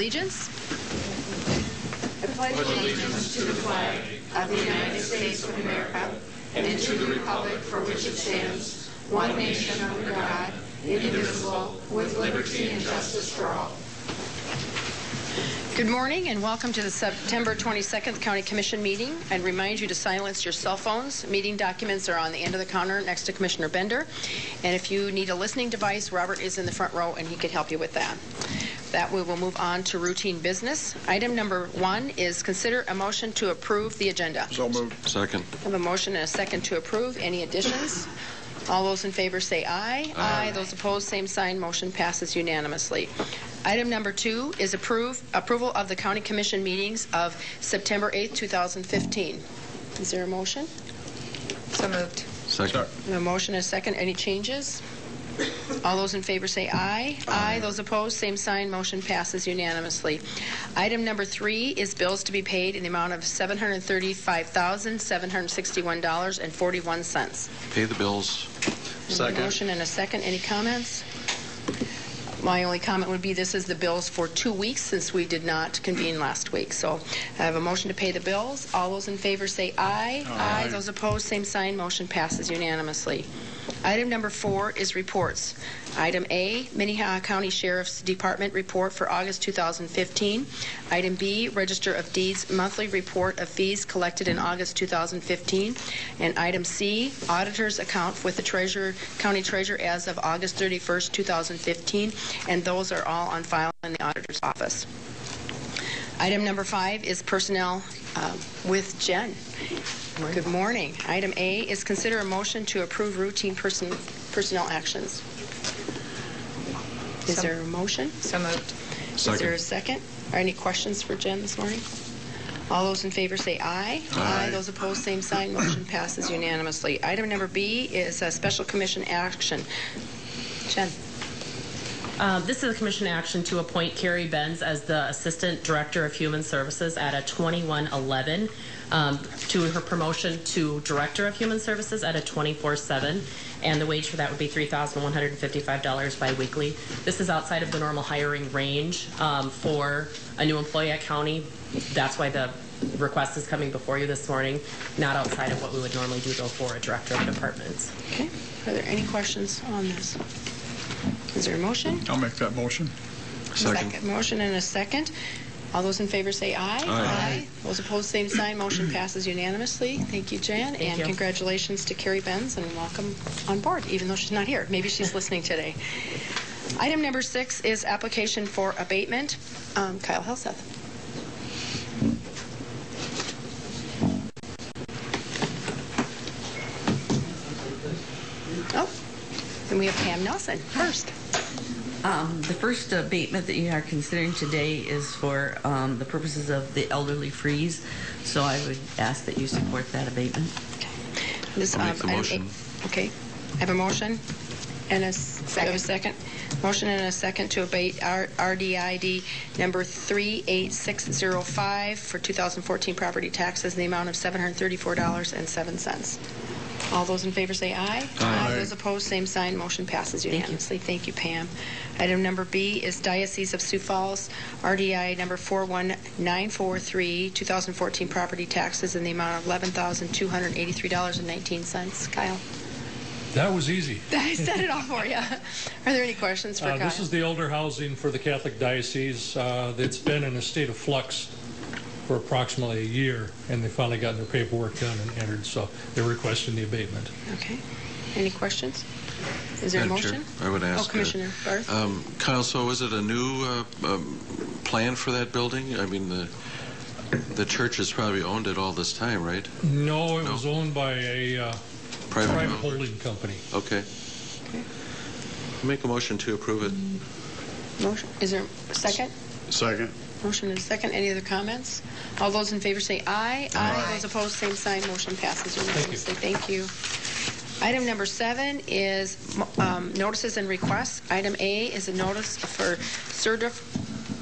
Allegiance? I pledge allegiance to the flag of the United States of America and to the republic for which it stands, one nation under God, indivisible, with liberty and justice for all. Good morning and welcome to the September 22nd County Commission meeting. I'd remind you to silence your cell phones. Meeting documents are on the end of the counter next to Commissioner Bender. And if you need a listening device, Robert is in the front row and he can help you with that. That we will move on to routine business. Item number one is consider a motion to approve the agenda. So moved. Second. I have a motion and a second to approve. Any additions? All those in favor say aye. Aye. Those opposed, same sign. Motion passes unanimously. Item number two is approve, approval of the county commission meetings of September 8th, 2015. Is there a motion? So moved. Second. I have A motion and a second. Any changes? All those in favor say aye. Aye. Those opposed, same sign. Motion passes unanimously. Item number three is bills to be paid in the amount of $735,761.41. Pay the bills. There's a Motion and a second. Any comments? My only comment would be this is the bills for two weeks since we did not convene last week. So I have a motion to pay the bills. All those in favor say aye. Aye. Those opposed, same sign. Motion passes unanimously. Item number four is reports. Item A, Minnehaha County Sheriff's Department report for August 2015. Item B, Register of Deeds monthly report of fees collected in August 2015. And item C, auditor's account with the treasurer, county treasurer as of August 31st, 2015. And those are all on file in the auditor's office. Item number five is personnel uh, with Jen. Good morning. Item A is consider a motion to approve routine person, personnel actions. Is So- there a motion? So moved. Is there a second? Are any questions for Jen this morning? All those in favor say aye. Aye. Those opposed, same sign. Motion passes unanimously. Item number B is a special commission action. Jen? Uh, This is a commission action to appoint Carrie Benz as the Assistant Director of Human Services at a 2111, um, to her promotion to Director of Human Services at a 24/7, and the wage for that would be $3,155 biweekly. This is outside of the normal hiring range um, for a new employee at county. That's why the request is coming before you this morning, not outside of what we would normally do though for a Director of Departments. Okay. Are there any questions on this? Is there a motion? I'll make that motion. Second. Motion and a second. All those in favor say aye. Aye. Those opposed, same sign. Motion passes unanimously. Thank you, Jan. Thank And you. congratulations to Carrie Benz and welcome on board, even though she's not here. Maybe she's listening today. Item number six is application for abatement. Um, Kyle Helseth. Oh, and we have Pam Nelson first. Um, The first abatement that you are considering today is for um, the purposes of the elderly freeze, so I would ask that you support that abatement. This, I'll make um, the item motion. eight- Okay, I have a motion and a, s- do I have a second? Motion and a second to abate R- RDID number 38605 for 2014 property taxes in the amount of $734.07. All those in favor say aye. Aye. Those opposed, same sign. Motion passes unanimously. Thank you, Pam. Item number B is Diocese of Sioux Falls, RDI number 41943, 2014 property taxes in the amount of $11,283.19. Kyle? That was easy. I said it all for you. Are there any questions for Uh, Kyle? This is the older housing for the Catholic Diocese. Uh, It's been in a state of flux for approximately a year, and they finally got their paperwork done and entered, so they're requesting the abatement. Okay. Any questions? Is there a Madam Chair, motion? I would ask. Oh, uh, Commissioner Barth? Um, Kyle, so is it a new uh, um, plan for that building? I mean, the the church has probably owned it all this time, right? No, it No. was owned by a uh, Private private owner. holding company. Okay. Okay. Make a motion to approve it. Motion. Is there a second? Second. Motion and a second. Any other comments? All those in favor say aye. Aye. Those opposed, same sign. Motion passes unanimously. Thank you. Item number seven is um, notices and requests. Item A is a notice for Sverdrup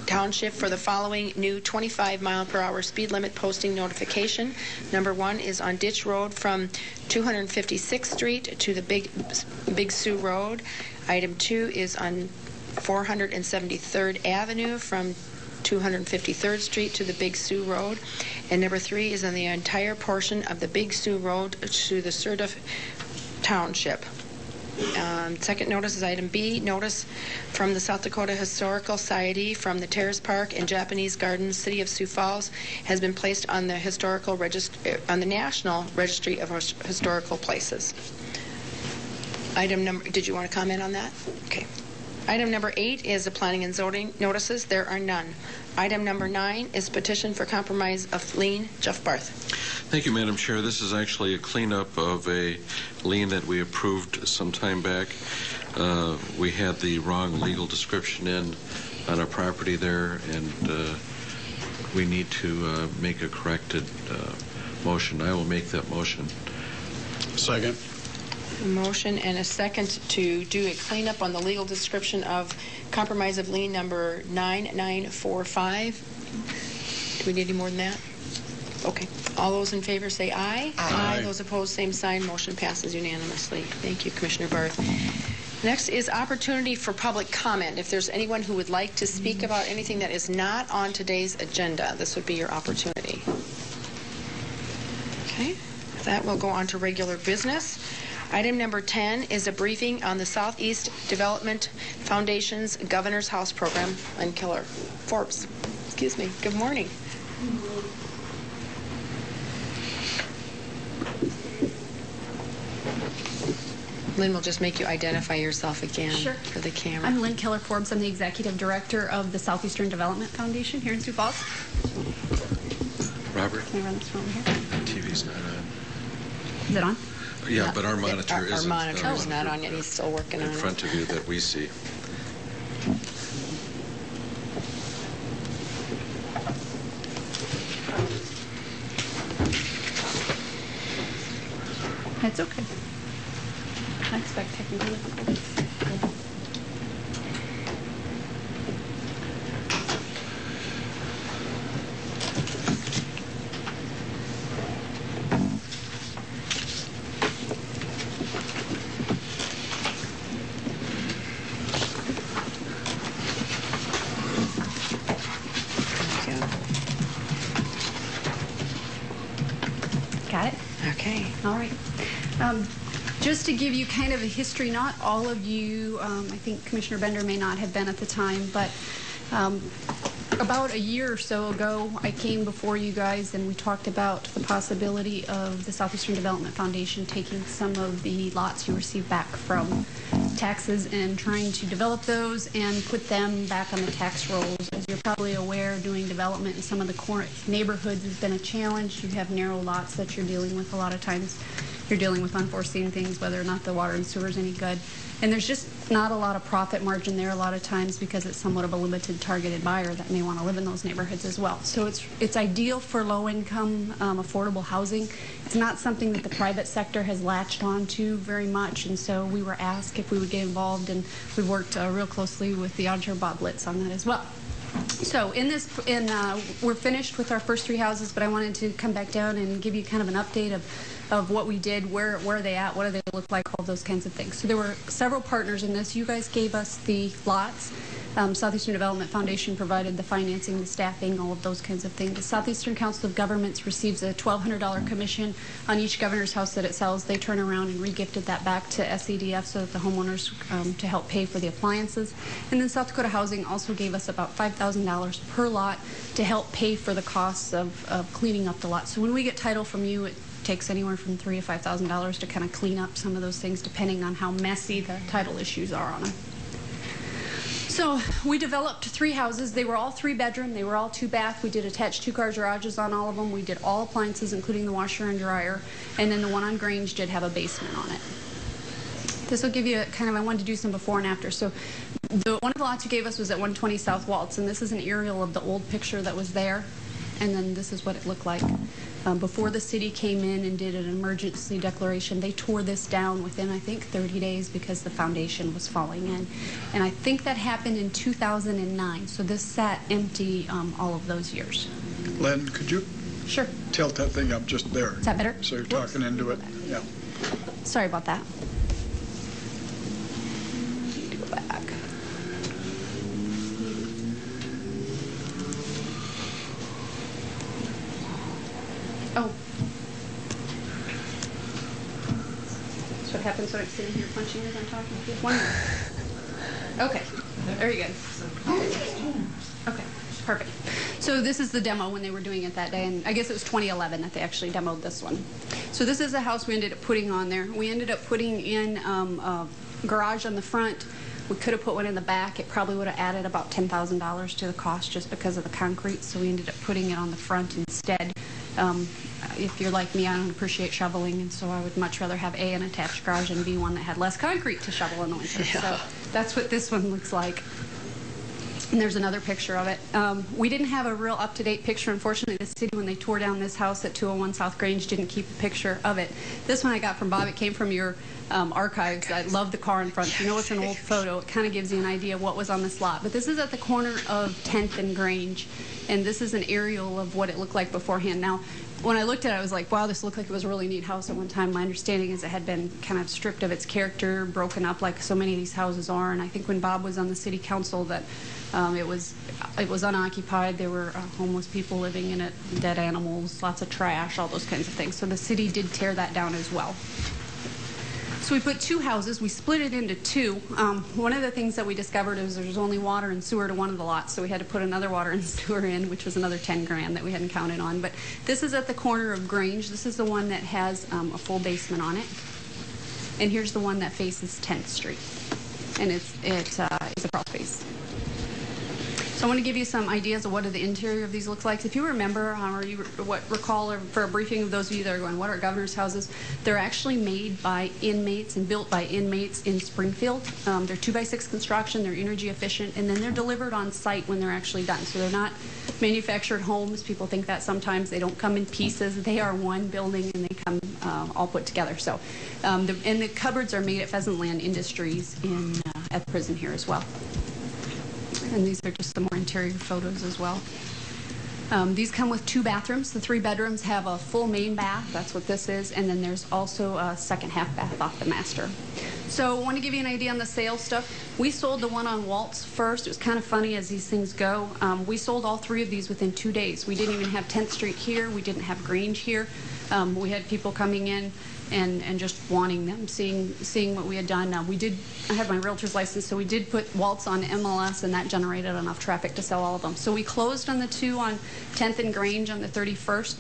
Township for the following new 25 mile per hour speed limit posting notification. Number one is on Ditch Road from 256th Street to the Big Big Sioux Road. Item two is on 473rd Avenue from 253rd Street to the Big Sioux Road. And number three is on the entire portion of the Big Sioux Road to the Sverdrup Township. Um, Second notice is item B, notice from the South Dakota Historical Society from the Terrace Park and Japanese Gardens, City of Sioux Falls, has been placed on the historical regist, uh, on the National Registry of Historical Places. Item number, did you want to comment on that? Okay. Item number eight is the planning and zoning notices. There are none. Item number nine is petition for compromise of lien. Jeff Barth. Thank you, Madam Chair. This is actually a cleanup of a lien that we approved some time back. Uh, We had the wrong legal description in on a property there, and uh, we need to uh, make a corrected uh, motion. I will make that motion. Second. A motion and a second to do a cleanup on the legal description of compromise of lien number 9945. Do we need any more than that? Okay. All those in favor say aye. Aye. Those opposed, same sign. Motion passes unanimously. Thank you, Commissioner Barth. Next is opportunity for public comment. If there's anyone who would like to speak about anything that is not on today's agenda, this would be your opportunity. Okay. That will go on to regular business. Item number 10 is a briefing on the Southeast Development Foundation's Governor's House Program. Lynn Keller Forbes. Excuse me. Good morning. Lynn will just make you identify yourself again Sure. for the camera. I'm Lynn Keller Forbes. I'm the executive director of the Southeastern Development Foundation here in Sioux Falls. Robert, Can I run this from here? The TV's not on. Is it on? Yeah, but our monitor Our- isn't. Our monitor uh, is not on yet. He's still working on In it. front of you that we see. It's okay. I expect technical difficulties. Thank Got it? you. Okay. All right. Um, Just to give you kind of a history, not all of you, um, I think Commissioner Bender may not have been at the time, but um, about a year or so ago, I came before you guys and we talked about the possibility of the Southeastern Development Foundation taking some of the lots you received back from taxes and trying to develop those and put them back on the tax rolls. As you're probably aware, doing development in some of the neighborhoods has been a challenge. You have narrow lots that you're dealing with a lot of times. You're dealing with unforeseen things, whether or not the water and sewer is any good. And there's just not a lot of profit margin there a lot of times because it's somewhat of a limited targeted buyer that may want to live in those neighborhoods as well. So it's, it's ideal for low-income, um, affordable housing. It's not something that the private sector has latched on to very much, and so we were asked if we would get involved, and we worked uh, real closely with the auditor Bob Litz on that as well. So in this, in, uh, we're finished with our first three houses, but I wanted to come back down and give you kind of an update of, of what we did, where, where are they at, what do they look like, all those kinds of things. So there were several partners in this. You guys gave us the lots. Um, Southeastern Development Foundation provided the financing, the staffing, all of those kinds of things. The Southeastern Council of Governments receives a $1,200 commission on each governor's house that it sells. They turn around and regifted that back to SEDF so that the homeowners um, to help pay for the appliances. And then South Dakota Housing also gave us about $5,000 per lot to help pay for the costs of, of cleaning up the lot. So when we get title from you, it takes anywhere from three to five thousand dollars to kind of clean up some of those things, depending on how messy the title issues are on them. So we developed three houses. They were all three bedroom. They were all two bath. We did attached two car garages on all of them. We did all appliances, including the washer and dryer. And then the one on Grange did have a basement on it. This will give you a kind of, I wanted to do some before and after. So the, one of the lots you gave us was at 120 South Waltz, and this is an aerial of the old picture that was there. And then this is what it looked like. Um, before the city came in and did an emergency declaration, they tore this down within, I think, 30 days because the foundation was falling in. And I think that happened in 2009. So this sat empty um, all of those years. Len, could you Sure. tilt that thing up just there? Is that better? So you're Whoops. talking into it, yeah. Sorry about that. Need to go back. Oh. That's what happens when I'm sitting here punching as I'm talking to you. One more. Okay, very good. Okay, perfect. So this is the demo when they were doing it that day, and I guess it was 2011 that they actually demoed this one. So this is the house we ended up putting on there. We ended up putting in um, a garage on the front. We could have put one in the back. It probably would have added about $10,000 to the cost just because of the concrete, so we ended up putting it on the front instead. Um, if you're like me, I don't appreciate shoveling, and so I would much rather have A, an attached garage, and B, one that had less concrete to shovel in the winter. So that's what this one looks like. And there's another picture of it. Um, we didn't have a real up-to-date picture. Unfortunately, the city, when they tore down this house at 201 South Grange, didn't keep a picture of it. This one I got from Bob. It came from your um, archives. I love the car in front. You know it's an old photo. It kind of gives you an idea of what was on this lot. But this is at the corner of 10th and Grange, and this is an aerial of what it looked like beforehand. Now, when I looked at it, I was like, wow, this looked like it was a really neat house at one time. My understanding is it had been kind of stripped of its character, broken up like so many of these houses are. And I think when Bob was on the city council that um, it was it was unoccupied. There were uh, homeless people living in it, dead animals, lots of trash, all those kinds of things. So the city did tear that down as well. So we put two houses. We split it into two. Um, one of the things that we discovered is there's only water and sewer to one of the lots, so we had to put another water and sewer in, which was another 10 grand that we hadn't counted on. But this is at the corner of Grange. This is the one that has um, a full basement on it. And here's the one that faces 10th Street. And it's, it, uh, it's a crawl space. So I want to give you some ideas of what the interior of these looks like. If you remember, um, or you what recall, or for a briefing of those of you that are going, what are governor's houses? They're actually made by inmates and built by inmates in Springfield. Um, they're two by six construction. They're energy efficient, and then they're delivered on site when they're actually done. So they're not manufactured homes. People think that sometimes they don't come in pieces. They are one building and they come uh, all put together. So, um, the, and the cupboards are made at Pheasantland Industries in uh, at the prison here as well. And these are just the more interior photos as well. Um, these come with two bathrooms. The three bedrooms have a full main bath. That's what this is. And then there's also a second half bath off the master. So I want to give you an idea on the sales stuff. We sold the one on Waltz first. It was kind of funny as these things go. Um, we sold all three of these within two days. We didn't even have 10th Street here. We didn't have Grange here. Um, we had people coming in and, and just wanting them, seeing seeing what we had done. Uh, we did, I have my realtor's license, so we did put Waltz on MLS, and that generated enough traffic to sell all of them. So we closed on the two on 10th and Grange on the 31st.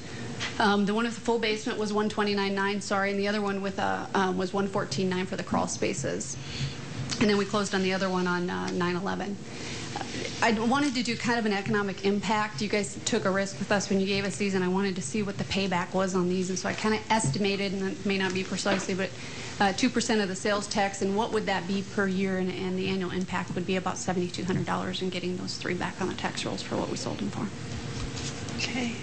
Um, the one with the full basement was 129.9, sorry, and the other one with a, um, was 114.9 for the crawl spaces. And then we closed on the other one on uh, 9/11. I wanted to do kind of an economic impact. You guys took a risk with us when you gave us these, and I wanted to see what the payback was on these. And so I kind of estimated, and it may not be precisely, but uh, 2% of the sales tax, and what would that be per year? And, and the annual impact would be about $7,200 in getting those three back on the tax rolls for what we sold them for. Okay.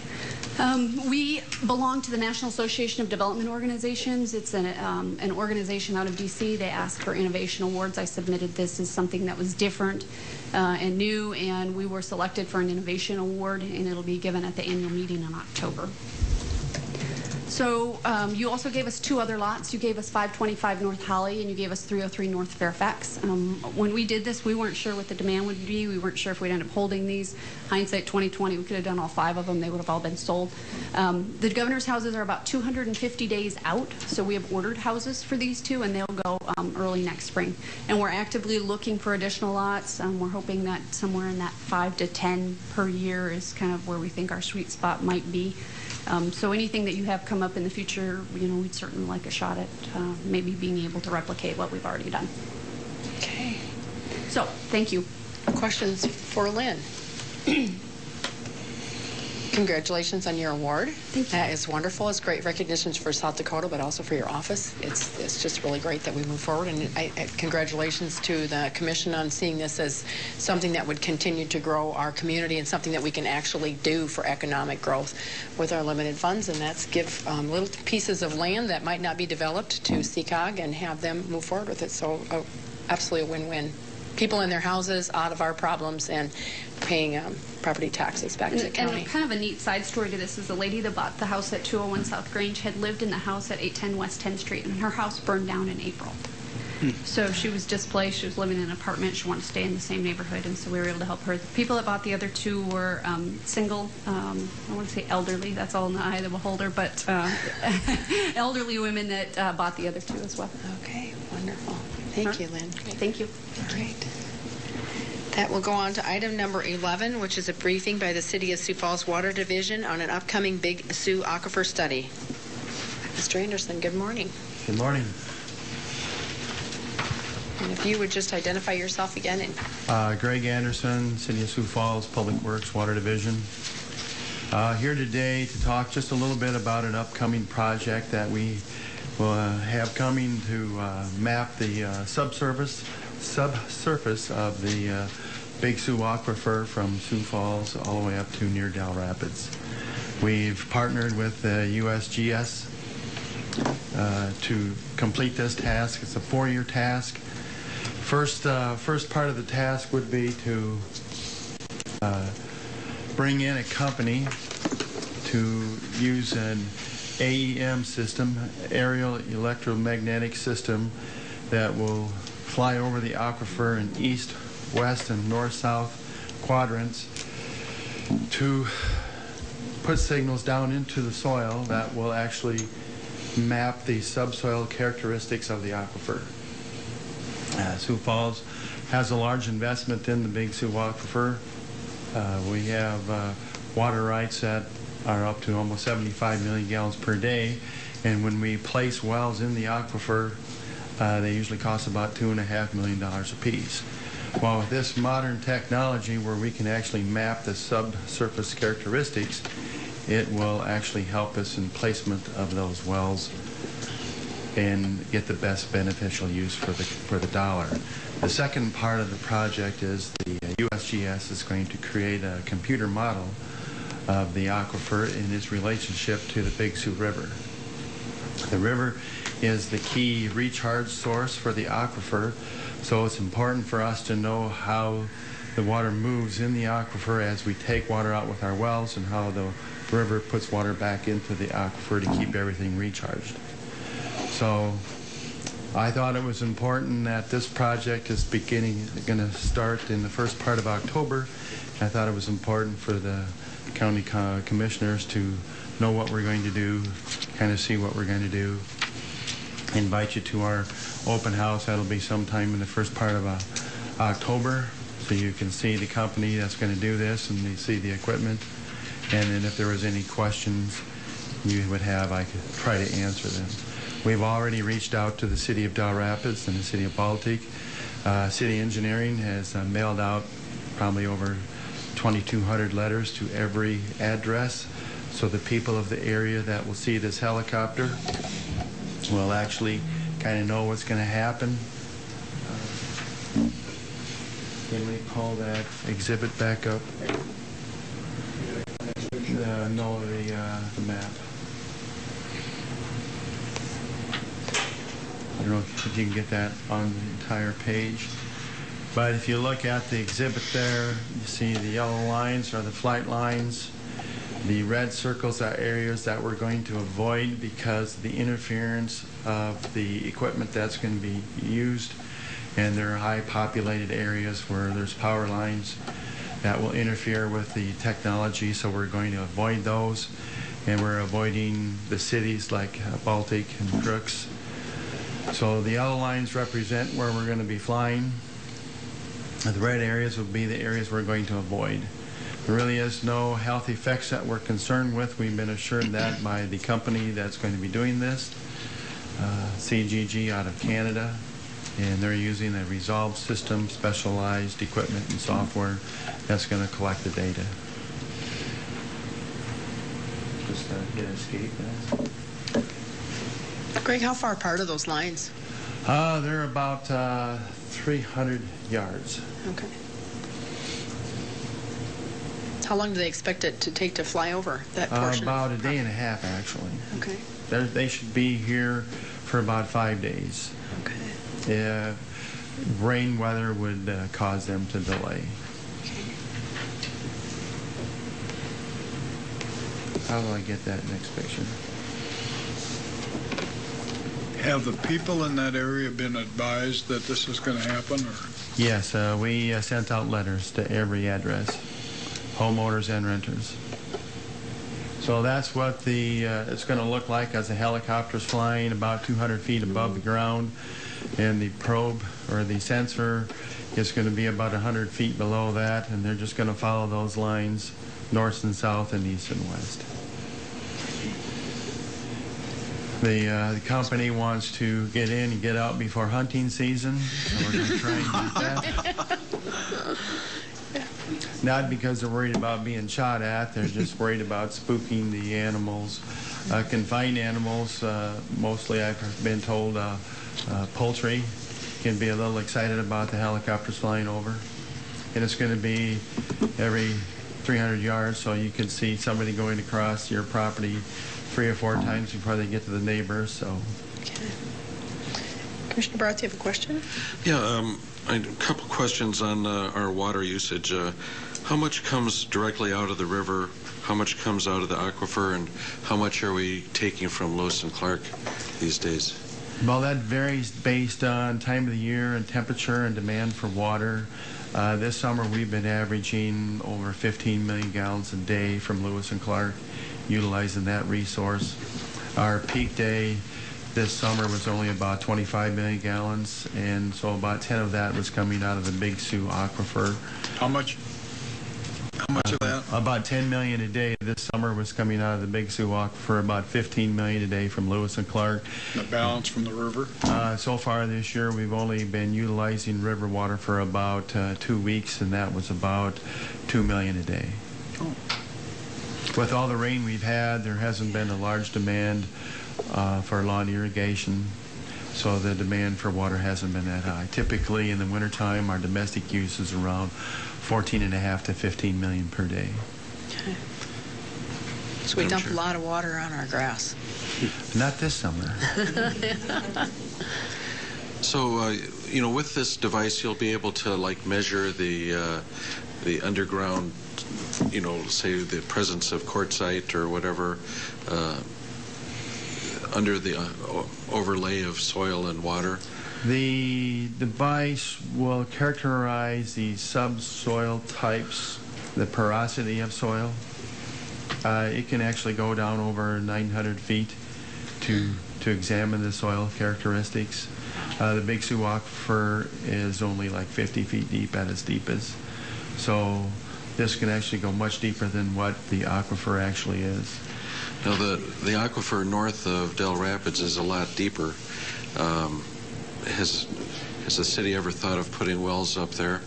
Um, we belong to the National Association of Development Organizations. It's an, um, an organization out of D.C. They ask for innovation awards. I submitted this as something that was different uh, and new, and we were selected for an innovation award, and it'll be given at the annual meeting in October. So um, you also gave us two other lots. You gave us 525 North Holly and you gave us 303 North Fairfax. Um, when we did this, we weren't sure what the demand would be. We weren't sure if we'd end up holding these. Hindsight 2020, we could have done all five of them. They would have all been sold. Um, the governor's houses are about 250 days out, so we have ordered houses for these two, and they'll go um, early next spring. And we're actively looking for additional lots. Um, we're hoping that somewhere in that five to 10 per year is kind of where we think our sweet spot might be. Um, so anything that you have come up in the future, you know, we'd certainly like a shot at uh, maybe being able to replicate what we've already done. Okay. So, thank you. Questions for Lynn? Congratulations on your award. Thank you. That is wonderful. It's great recognition for South Dakota, but also for your office. It's it's just really great that we move forward. And I, I, congratulations to the commission on seeing this as something that would continue to grow our community and something that we can actually do for economic growth with our limited funds. And that's give um, little pieces of land that might not be developed to SECOG and have them move forward with it. So, uh, absolutely a win-win people in their houses out of our problems and paying um, property taxes back to the And, county. and kind of a neat side story to this is the lady that bought the house at 201 South Grange had lived in the house at 810 West 10th Street, and her house burned down in April. So she was displaced. She was living in an apartment. She wanted to stay in the same neighborhood, and so we were able to help her. The people that bought the other two were um, single. Um, I want to say elderly. That's all in the eye of the beholder, but uh, elderly women that uh, bought the other two as well. Okay, wonderful. Thank you, Lynn. Thank you. All right. That will go on to item number 11, which is a briefing by the City of Sioux Falls Water Division on an upcoming Big Sioux Aquifer study. Mr. Anderson, good morning. Good morning. And if you would just identify yourself again and Uh, Greg Anderson, City of Sioux Falls Public Works Water Division. Uh, Here today to talk just a little bit about an upcoming project that we will uh, have coming to uh, map the uh, subsurface, subsurface of the uh, Big Sioux Aquifer from Sioux Falls all the way up to near Dell Rapids. We've partnered with the USGS uh, to complete this task. It's a four-year task. First, uh, first part of the task would be to bring in a company to use an AEM system, aerial electromagnetic system, that will fly over the aquifer in east, west, and north-south quadrants to put signals down into the soil that will actually map the subsoil characteristics of the aquifer. Uh, Sioux Falls has a large investment in the Big Sioux Aquifer. Uh, we have uh, water rights that are up to almost 75 million gallons per day, and when we place wells in the aquifer, uh, they usually cost about two and a half million dollars apiece. Well, with this modern technology where we can actually map the subsurface characteristics, it will actually help us in placement of those wells and get the best beneficial use for the for the dollar. The second part of the project is the USGS is going to create a computer model of the aquifer in its relationship to the Big Sioux River. The river is the key recharge source for the aquifer, so it's important for us to know how the water moves in the aquifer as we take water out with our wells and how the river puts water back into the aquifer to keep everything recharged. So I thought it was important that this project is beginning, going to start in the first part of October. I thought it was important for the county co- commissioners to know what we're going to do, kind of see what we're going to do. Invite you to our open house. That'll be sometime in the first part of uh, October, so you can see the company that's going to do this and you see the equipment. And then if there was any questions you would have, I could try to answer them. We've already reached out to the city of Dell Rapids and the city of Baltic. Uh, city engineering has uh, mailed out probably over 2,200 letters to every address. So the people of the area that will see this helicopter will actually kind of know what's going to happen. Uh, Can we pull that exhibit back up? Uh, no, the, uh, the map. I don't know if you can get that on the entire page. But if you look at the exhibit there, you see the yellow lines are the flight lines. The red circles are areas that we're going to avoid because of the interference of the equipment that's going to be used. And there are high populated areas where there's power lines that will interfere with the technology, so we're going to avoid those. And we're avoiding the cities like uh, Baltic and Crooks. So the yellow lines represent where we're going to be flying. The red areas will be the areas we're going to avoid. There really is no health effects that we're concerned with. We've been assured that by the company that's going to be doing this, uh, CGG out of Canada, and they're using a Resolve system, specialized equipment and software that's going to collect the data. Just uh, hit escape. Greg, how far apart are those lines? Uh, they're about uh, 300 yards. Okay. How long do they expect it to take to fly over that Uh, portion? about a day and a half, actually. Okay, They're, they should be here for about five days. okay. Uh, rain weather would uh, cause them to delay. Okay. How do I get that next picture? Have the people in that area been advised that this is going to happen, or? Yes, uh, we uh, sent out letters to every address, homeowners and renters. So that's what the uh, it's going to look like as the helicopter's flying about 200 feet above the ground, and the probe or the sensor is going to be about 100 feet below that, and they're just going to follow those lines, north and south and east and west. The, uh, the company wants to get in and get out before hunting season. So we're going to try and do that. Not because they're worried about being shot at, they're just worried about spooking the animals. Uh, confined animals, uh, mostly I've been told uh, uh, poultry, can be a little excited about the helicopters flying over. And it's going to be every 300 yards, so you can see somebody going across your property three or four times before they get to the neighbors. So Okay. Commissioner Barth, you have a question? Yeah, um, I- a couple questions on uh, our water usage. Uh, How much comes directly out of the river? How much comes out of the aquifer? And how much are we taking from Lewis and Clark these days? Well, that varies based on time of the year and temperature and demand for water. Uh, this summer, we've been averaging over 15 million gallons a day from Lewis and Clark, utilizing that resource. Our peak day this summer was only about 25 million gallons, and so about 10 of that was coming out of the Big Sioux aquifer. How much? How much of that? About 10 million a day this summer was coming out of the Big Sioux aquifer, about 15 million a day from Lewis and Clark. The balance from the river? Uh, so far this year, we've only been utilizing river water for about uh, two weeks, and that was about two million a day. Oh. With all the rain we've had, there hasn't been a large demand uh, for lawn irrigation, so the demand for water hasn't been that high. Typically, in the wintertime, our domestic use is around 14 and a half to 15 million per day. So we Madam dump a lot of water on our grass. Not this summer. So, uh, you know, with this device, you'll be able to like measure the uh, the underground, you know, say the presence of quartzite or whatever uh, under the uh, overlay of soil and water. The device will characterize the subsoil types, the porosity of soil. Uh, it can actually go down over 900 feet to to examine the soil characteristics. Uh, the Big Sioux Aquifer is only like 50 feet deep at its deepest, so this can actually go much deeper than what the aquifer actually is. Now, the the aquifer north of Dell Rapids is a lot deeper. Um, has has the city ever thought of putting wells up there?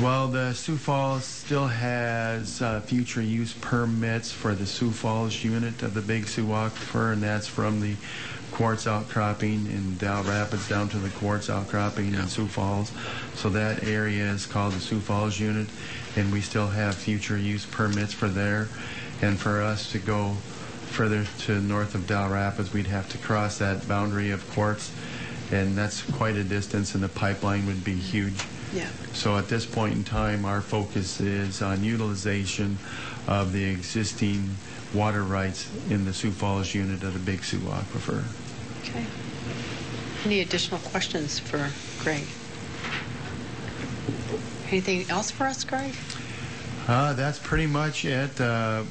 Well, the Sioux Falls still has uh, future use permits for the Sioux Falls unit of the Big Sioux Aquifer, and that's from the quartz outcropping in Dell Rapids down to the quartz outcropping in Sioux Falls. So that area is called the Sioux Falls unit, and we still have future use permits for there. And for us to go further to north of Dell Rapids, we'd have to cross that boundary of quartz, and that's quite a distance, and the pipeline would be huge. Yeah. So at this point in time, our focus is on utilization of the existing water rights in the Sioux Falls unit of the Big Sioux Aquifer. Okay. Any additional questions for Greg? Anything else for us, Greg? Uh, that's pretty much it. Uh,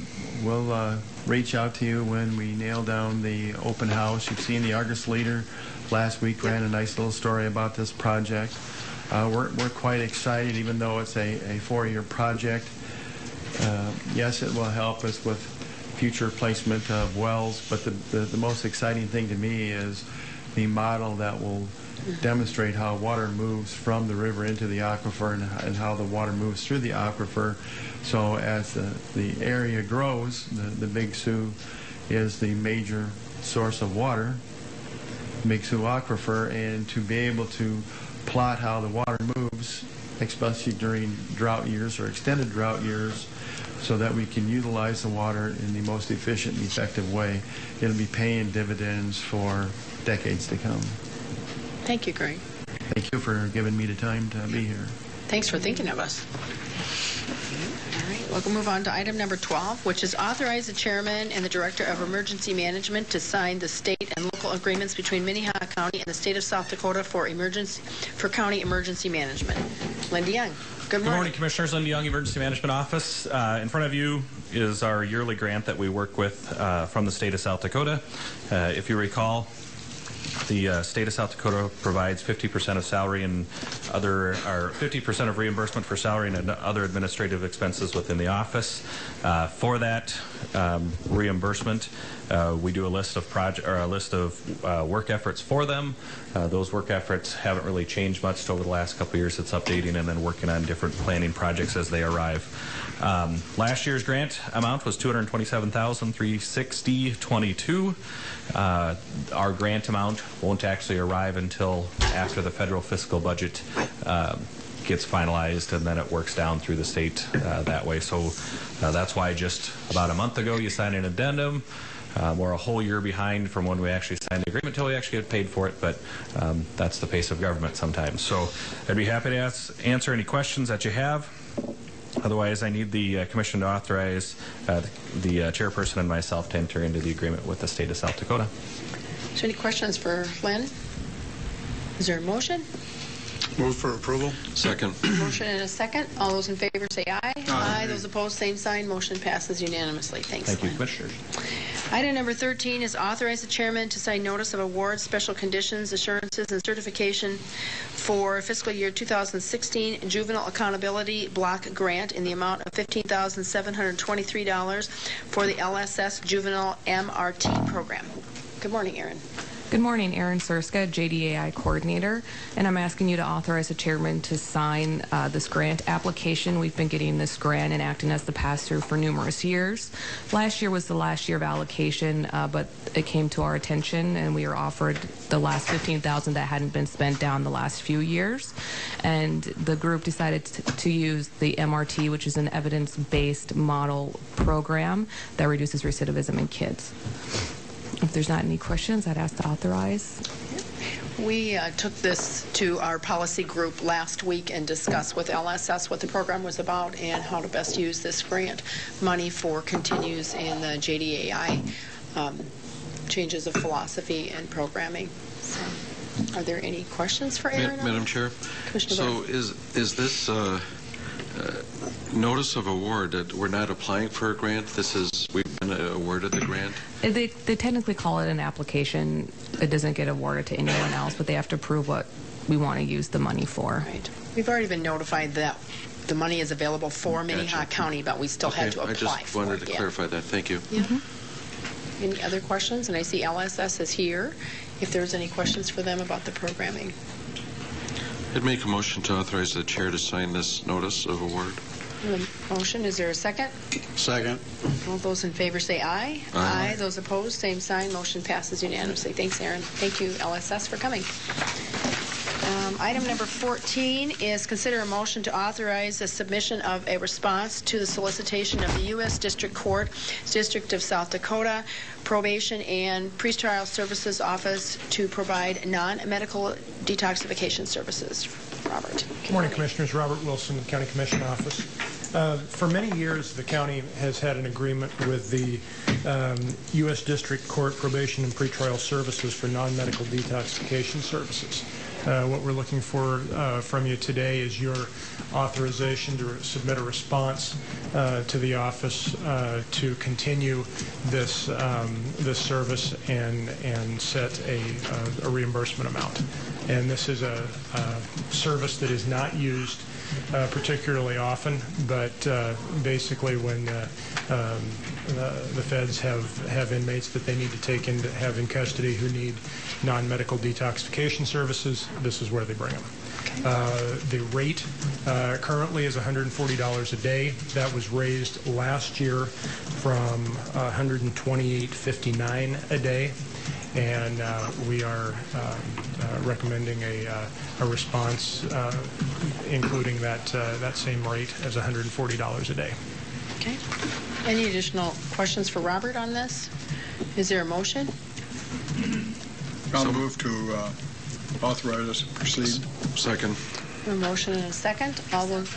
we'll uh, reach out to you when we nail down the open house. You've seen the Argus Leader last week ran a nice little story about this project. Uh, we're, we're quite excited, even though it's a, a four-year project. Uh, yes, it will help us with future placement of wells, but the, the, the most exciting thing to me is the model that will demonstrate how water moves from the river into the aquifer and, and how the water moves through the aquifer. So as the, the area grows, the, the Big Sioux is the major source of water, Big Sioux Aquifer, and to be able to plot how the water moves, especially during drought years or extended drought years, so that we can utilize the water in the most efficient and effective way. It'll be paying dividends for decades to come. Thank you, Greg. Thank you for giving me the time to be here. Thanks for thinking of us. All right, We'll move on to item number 12, which is authorize the chairman and the director of emergency management to sign the state and local agreements between Minnehaha County and the state of South Dakota for emergency, for county emergency management. Linda Young, good Good morning, morning. Commissioners. Linda Young, Emergency Management Office. Uh, in front of you is our yearly grant that we work with uh, from the state of South Dakota. Uh, if you recall, the uh, state of South Dakota provides 50% of salary and other, or 50% of reimbursement for salary and other administrative expenses within the office. Uh, for that um, reimbursement, uh, we do a list of project or a list of uh, work efforts for them. Uh, those work efforts haven't really changed much over the last couple years. It's updating and then working on different planning projects as they arrive. Um, last year's grant amount was 227,360.22. Uh, our grant amount won't actually arrive until after the federal fiscal budget um, gets finalized, and then it works down through the state uh, that way. So uh, that's why just about a month ago you signed an addendum. Um, we're a whole year behind from when we actually signed the agreement until we actually get paid for it, but um, that's the pace of government sometimes. So I'd be happy to ask, answer any questions that you have. Otherwise, I need the uh, commission to authorize uh, the uh, chairperson and myself to enter into the agreement with the state of South Dakota. Is there any questions for Lynn? Is there a motion? Move for approval? Second. Motion and a second. All those in favor say aye. Aye. Those opposed, same sign. Motion passes unanimously. Thanks, Thank you, Lynn. commissioners. Item number 13 is authorize the chairman to sign notice of award, special conditions, assurances, and certification for fiscal year 2016 juvenile accountability block grant in the amount of $15,723 for the LSS juvenile MRT program. Good morning, Aaron. Good morning, Erin Surska, JDAI Coordinator, and I'm asking you to authorize the chairman to sign uh, this grant application. We've been getting this grant and acting as the pass-through for numerous years. Last year was the last year of allocation, uh, but it came to our attention, and we were offered the last 15000 that hadn't been spent down the last few years. And the group decided to use the MRT, which is an evidence-based model program that reduces recidivism in kids. If there's not any questions, I'd ask to authorize. We uh, took this to our policy group last week and discussed with LSS what the program was about and how to best use this grant money for continues in the JDAI um, changes of philosophy and programming. So, are there any questions for Ma- Aaron? on Madam? Chair? So is, is this uh, notice of award that we're not applying for a grant? This is, we've been uh, awarded the grant? Uh, They, they technically call it an application. It doesn't get awarded to anyone else, but they have to prove what we want to use the money for. Right. We've already been notified that the money is available for Minnehaha Gotcha. County, but we still had to apply I just for wanted it. to yeah. clarify that. Thank you. Yeah. Any other questions? And I see LSS is here. If there's any questions for them about the programming. I'd make a motion to authorize the chair to sign this notice of award. The Motion, is there a second? Second. All those in favor say aye. Aye. Those opposed, same sign. Motion passes unanimously. Thanks, Aaron. Thank you, LSS, for coming. Um, Item number 14 is consider a motion to authorize the submission of a response to the solicitation of the U.S. District Court, District of South Dakota, Probation and Pretrial Services Office to provide non-medical detoxification services. Robert. Good morning, Commissioners. Robert Wilson, County Commission Office. Uh, For many years, the county has had an agreement with the um, U.S. District Court Probation and Pretrial Services for non-medical detoxification services. Uh, What we're looking for uh, from you today is your authorization to submit a response uh, to the office uh, to continue this, um, this service and, and set a uh, a reimbursement amount. And this is a, a service that is not used uh, particularly often, but basically when um, the the feds have, have inmates that they need to take in, have in custody who need non-medical detoxification services, this is where they bring them. Uh, The rate uh, currently is $140 a day. That was raised last year from $128.59 a day and uh, we are um, uh, recommending a, uh, a response uh, including that, uh, that same rate as $140 a day. Okay. Any additional questions for Robert on this? Is there a motion? I'll move to uh, authorize us to proceed. Second. A motion and a second. All those,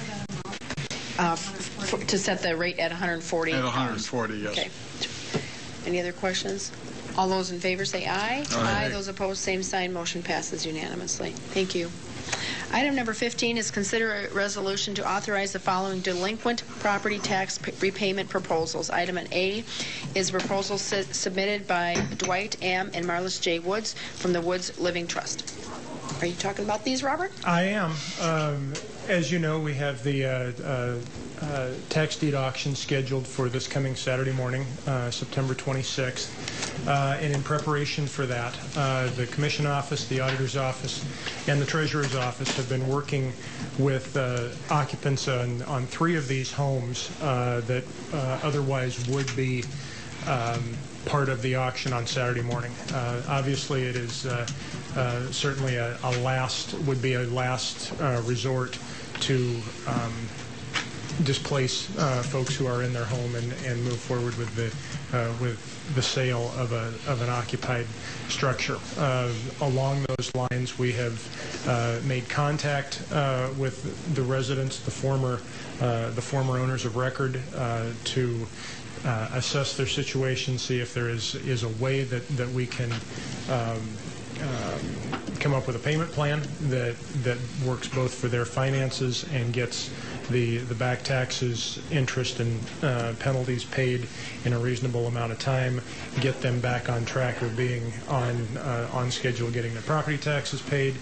uh, for- to set the rate at 140? At 140, yes. Okay. Any other questions? All those in favor say aye. Aye. Those opposed, same sign. Motion passes unanimously. Thank you. Item number 15 is consider a resolution to authorize the following delinquent property tax repayment proposals. Item A is proposal su- submitted by Dwight M. and Marlis J. Woods from the Woods Living Trust. Are you talking about these, Robert? I am. Um, As you know, we have the uh, uh, uh, tax deed auction scheduled for this coming Saturday morning, uh, September 26th. Uh, And in preparation for that, uh, the Commission Office, the Auditor's Office, and the Treasurer's Office have been working with uh, occupants on on three of these homes uh, that otherwise would be um, part of the auction on Saturday morning. Obviously, it is certainly a a last, would be a last resort to um, displace uh, folks who are in their home and and move forward with the, uh, with the sale of a, of an occupied structure. Uh, Along those lines, we have uh, made contact uh, with the residents, the former, uh, the former owners of record, to assess their situation, see if there is, is a way that, that we can um, um, come up with a payment plan that, that works both for their finances and gets the, the back taxes, interest, and uh, penalties paid in a reasonable amount of time, get them back on track of being on, uh, on schedule, getting their property taxes paid,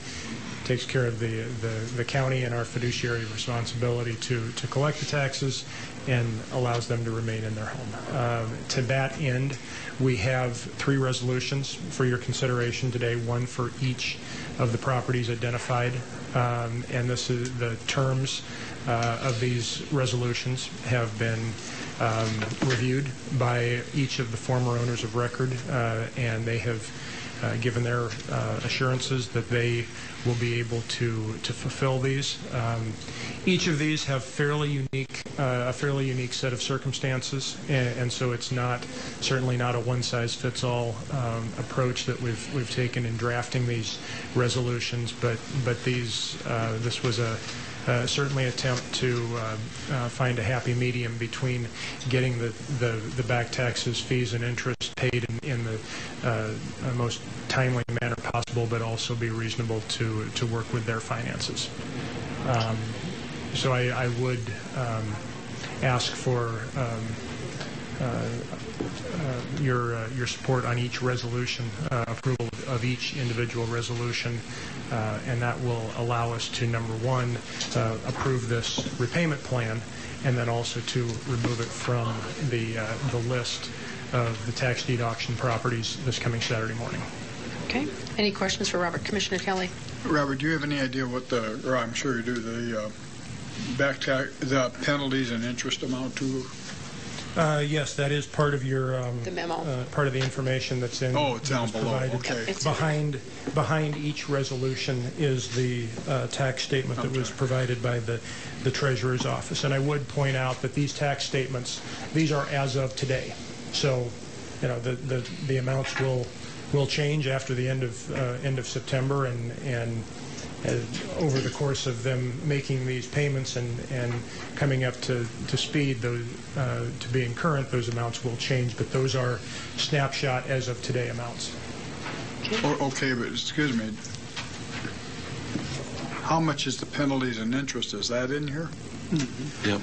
takes care of the, the, the county and our fiduciary responsibility to, to collect the taxes and allows them to remain in their home. Uh, to that end, we have three resolutions for your consideration today, one for each of the properties identified. Um, and this is the terms uh, of these resolutions have been um, reviewed by each of the former owners of record, uh, and they have uh, given their uh, assurances that they will be able to to fulfill these. Um, each of these have fairly unique uh, a fairly unique set of circumstances, and, and so it's not certainly not a one size fits all um, approach that we've we've taken in drafting these resolutions. But but these uh, this was a uh, certainly attempt to uh, uh, find a happy medium between getting the, the, the back taxes, fees, and interest paid in, in the uh, most timely manner possible, but also be reasonable to, to work with their finances. Um, so I, I would um, ask for um, your, uh, your support on each resolution, uh, approval of each individual resolution, uh, and that will allow us to, number one, uh, approve this repayment plan, and then also to remove it from the, uh, the list of the tax deed auction properties this coming Saturday morning. Okay. Any questions for Robert? Commissioner Kelly? Robert, do you have any idea what the, or I'm sure you do, the uh, back tax, the penalties and interest amount to? Uh, Yes, that is part of your... um, The memo. uh, Part of the information that's in... Oh, it's that down was below, provided. okay. It's in- Behind, behind each resolution is the uh, tax statement that was Okay. provided by the the treasurer's office. And I would point out that these tax statements, these are as of today. So, you know, the the the amounts will will change after the end of, uh, end of September, and and uh, over the course of them making these payments and, and coming up to, to speed, those, uh, to being current, those amounts will change, but those are snapshot as of today amounts. O- Okay, but excuse me. How much is the penalties and interest? Is that in here? Yep.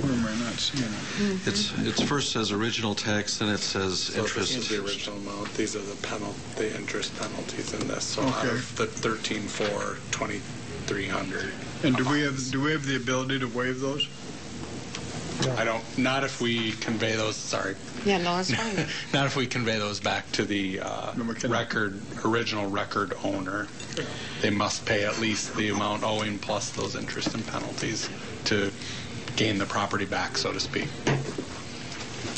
Where am I not seeing it? It's, it's first says original tax, then it says So this is interest. the original amount, these are the penal, the interest penalties in this, so out Okay. of the thirteen four, twenty-three hundred. And do we have, do we have the ability to waive those? I don't, not if we convey those, sorry, Yeah, no, that's fine. not if we convey those back to the uh, No, record, original record owner. They must pay at least the amount owing plus those interest and penalties to gain the property back, so to speak.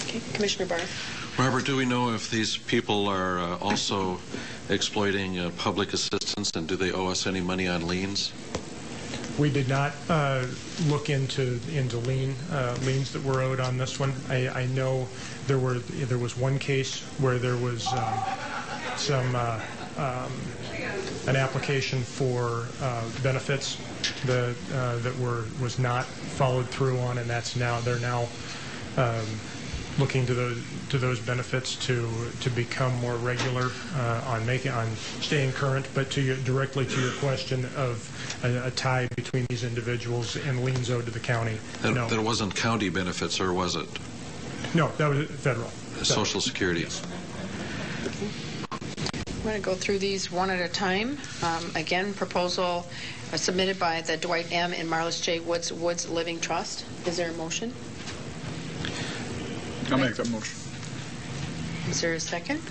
Okay. Commissioner Barth? Robert, do we know if these people are uh, also exploiting uh, public assistance, and do they owe us any money on liens? We did not uh, look into, into lien, uh, liens that were owed on this one. I, I know there were, there was one case where there was um, some uh, um, an application for uh, benefits that, uh, that were, was not followed through on, and that's now, they're now um, looking to those, to those benefits to, to become more regular uh, on making, on staying current, but to your, directly to your question of a, a tie between these individuals and liens owed to the county, That no. it wasn't county benefits, or was it? No, that was federal. Social Security? I'm going to go through these one at a time. Um, Again, proposal uh, submitted by the Dwight M. and Marlis J. Woods Woods Living Trust. Is there a motion? I'll make that motion. Is there a second?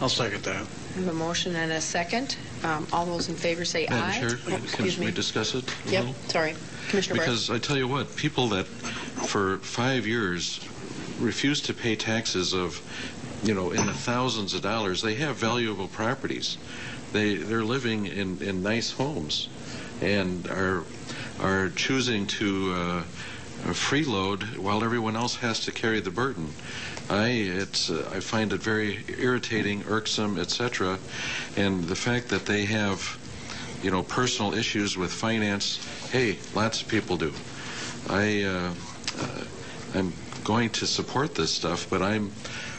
I'll second that. I have a motion and a second. Um, All those in favor say aye. Madam Chair, Oh, can Excuse we me. discuss it? a Yep, little? sorry. Commissioner Barth. Because I tell you what, people that for five years refuse to pay taxes of, you know, in the thousands of dollars, they have valuable properties. They, they're living in, in nice homes and are, are choosing to uh, freeload while everyone else has to carry the burden. I, it's, uh, I find it very irritating, irksome, etc. And the fact that they have you know, personal issues with finance. Hey, lots of people do. I, uh, uh, I'm going to support this stuff, but I'm,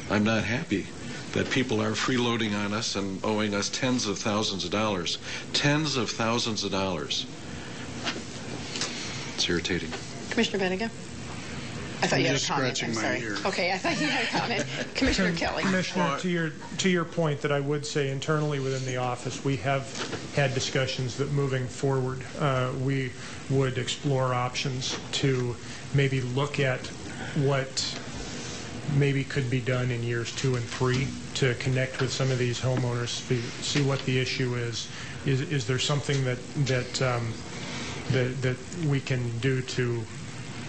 I'm not happy that people are freeloading on us and owing us tens of thousands of dollars. Tens of thousands of dollars. It's irritating. Commissioner Beninga? I thought I'm you had a comment. scratching I'm my sorry. ear. Okay, I thought you had a comment. Commissioner Kelly. Commissioner, to your, to your point that I would say internally within the office, we have had discussions that moving forward, uh, we would explore options to maybe look at what maybe could be done in years two and three to connect with some of these homeowners, see- what the issue is. Is, is there something that, that, um, that, that we can do to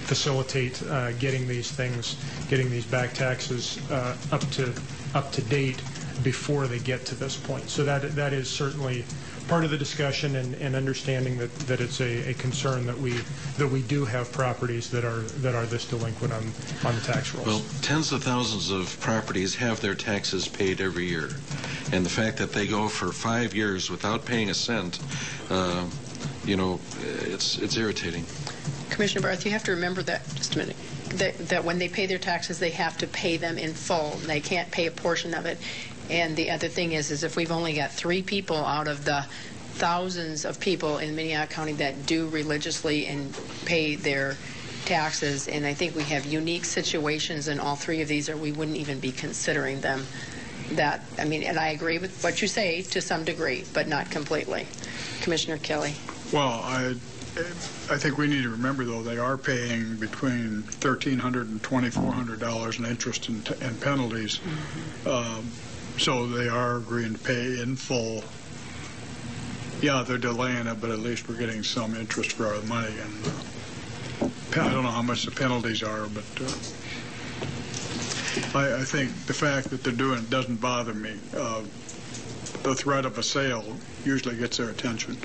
facilitate uh, getting these things, getting these back taxes uh, up to up to date before they get to this point. So that that is certainly part of the discussion and, and understanding that, that it's a, a concern that we that we do have properties that are that are this delinquent on on the tax rolls. Well, tens of thousands of properties have their taxes paid every year. And the fact that they go for five years without paying a cent, uh, you know, it's, it's irritating. Commissioner Barth, you have to remember that, just a minute, that, that when they pay their taxes, they have to pay them in full. They can't pay a portion of it. And the other thing is, is if we've only got three people out of the thousands of people in Minnehaha County that do religiously and pay their taxes, and I think we have unique situations in all three of these, or we wouldn't even be considering them. That, I mean, and I agree with what you say to some degree, but not completely. Commissioner Kelly. Well, I, I think we need to remember, though, they are paying between $1,300 and $2,400 in interest and and penalties. Um, So they are agreeing to pay in full. Yeah, they're delaying it, but at least we're getting some interest for our money. And uh, I don't know how much the penalties are, but uh, I, I think the fact that they're doing it doesn't bother me. Uh, The threat of a sale usually gets their attention.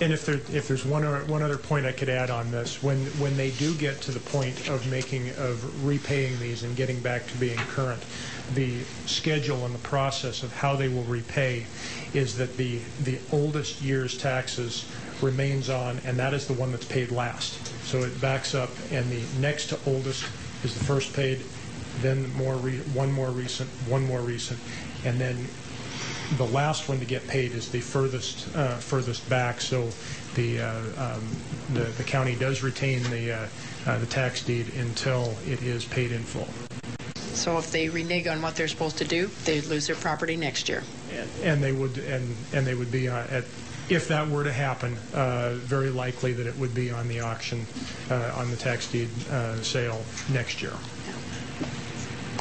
And if there, if there's one or, one other point I could add on this, when, when they do get to the point of making, of repaying these and getting back to being current, the schedule and the process of how they will repay is that the, the oldest year's taxes remains on, and that is the one that's paid last. So it backs up, and the next to oldest is the first paid, then more, re, one more recent, one more recent, and then the last one to get paid is the furthest uh, furthest back. So the, uh, um, the the county does retain the uh, uh, the tax deed until it is paid in full. So if they renege on what they're supposed to do, they'd lose their property next year. And they would and and they would be uh, at if that were to happen, uh, very likely that it would be on the auction uh, on the tax deed uh, sale next year.